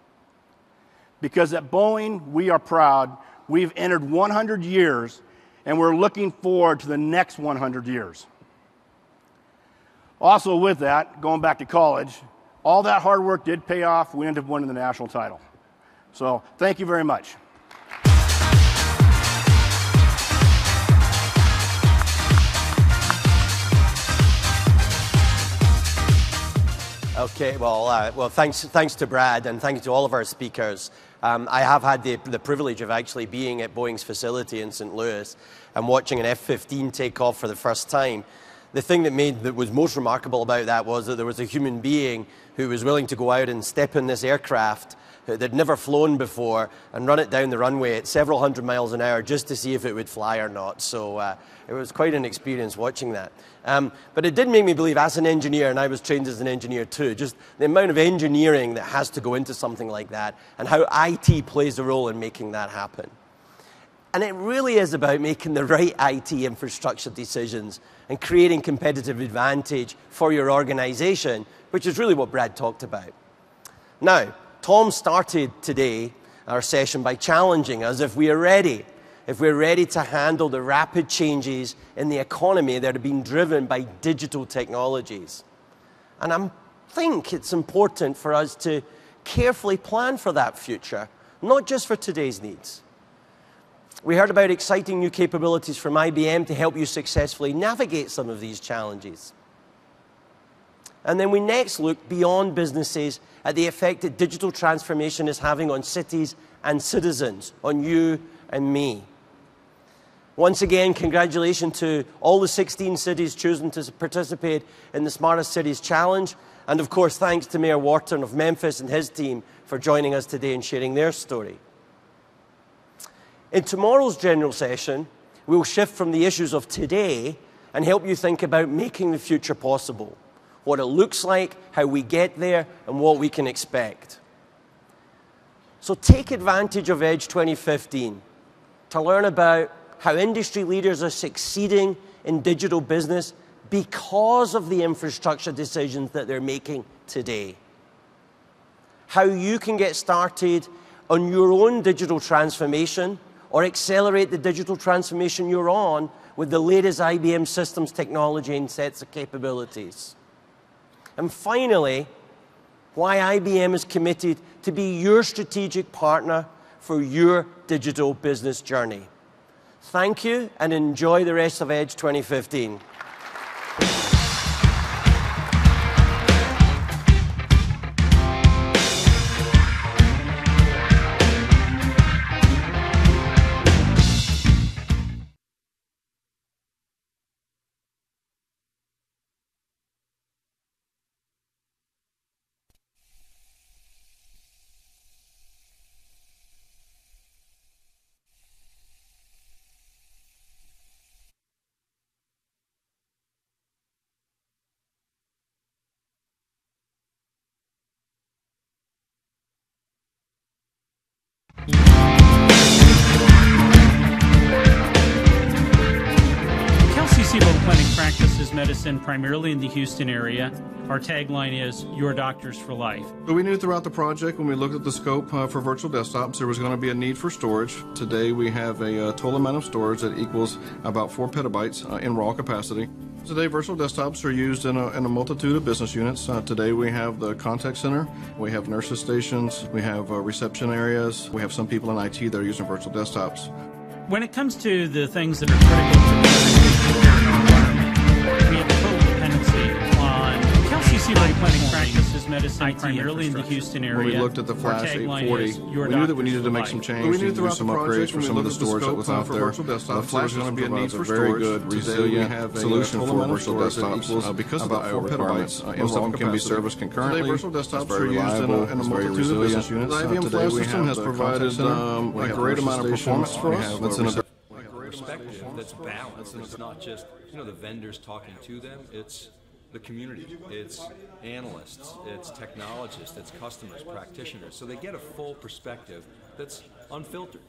Because at Boeing, we are proud. We've entered 100 years, and we're looking forward to the next 100 years. Also, with that, going back to college, all that hard work did pay off. We ended up winning the national title. So, thank you very much.
Okay, well, uh, well, thanks, thanks to Brad and thank you to all of our speakers. Um, I have had the, the privilege of actually being at Boeing's facility in St. Louis and watching an F-15 take off for the first time. The thing that made that was most remarkable about that was that there was a human being who was willing to go out and step in this aircraft that had never flown before and run it down the runway at several hundred miles an hour just to see if it would fly or not. So uh, it was quite an experience watching that. Um, but it did make me believe, as an engineer, and I was trained as an engineer too, just the amount of engineering that has to go into something like that and how IT plays a role in making that happen. And it really is about making the right IT infrastructure decisions and creating competitive advantage for your organization, which is really what Brad talked about. Now, Tom started today, our session, by challenging us if we are ready, if we're ready to handle the rapid changes in the economy that are being driven by digital technologies. And I think it's important for us to carefully plan for that future, not just for today's needs. We heard about exciting new capabilities from IBM to help you successfully navigate some of these challenges. And then we next look beyond businesses at the effect that digital transformation is having on cities and citizens, on you and me. Once again, congratulations to all the 16 cities chosen to participate in the Smartest Cities Challenge. And of course, thanks to Mayor Wharton of Memphis and his team for joining us today and sharing their story. In tomorrow's general session, we'll shift from the issues of today and help you think about making the future possible what it looks like, how we get there, and what we can expect. So take advantage of Edge 2015 to learn about how industry leaders are succeeding in digital business because of the infrastructure decisions that they're making today. How you can get started on your own digital transformation or accelerate the digital transformation you're on with the latest IBM systems technology and sets of capabilities. And finally, why IBM is committed to be your strategic partner for your digital business journey. Thank you and enjoy the rest of Edge 2015.
Medicine primarily in the Houston area. Our tagline is Your Doctors for Life.
So we knew throughout the project when we looked at the scope uh, for virtual desktops there was going to be a need for storage. Today we have a uh, total amount of storage that equals about 4 petabytes uh, in raw capacity. Today virtual desktops are used in a, in a multitude of business units. Uh, today we have the contact center, we have nurses stations, we have uh, reception areas, we have some people in IT that are using virtual desktops.
When it comes to the things that are critical to KLCC Planning Practices Medicine primarily in the Houston area.
When we looked at the
Our
Flash 840, we knew that we needed to make some changes,
we
we
knew
needed to do some upgrades for some of the
looked at the
storage that
scope,
was out there.
virtual desktops, there
Flash is
gonna
going
be a need for
very
storage.
good, resilient
have a, uh,
solution for
amount
virtual desktops uh, because of
about
the
four
IO
petabytes,
requirements.
in
Most of them can be serviced concurrently.
Today, virtual desktops are used in a-
reliable,
in a
it's very
multitude of business units.
The IBM FlashSystem
have
has provided
contact center.
um,
We
a great amount of performance for us.
have,
That's in a
recep-
perspective that's balanced. And it's not just you know the vendors talking to them. It's the community. It's analysts. It's technologists. It's customers, practitioners. So they get a full perspective that's unfiltered.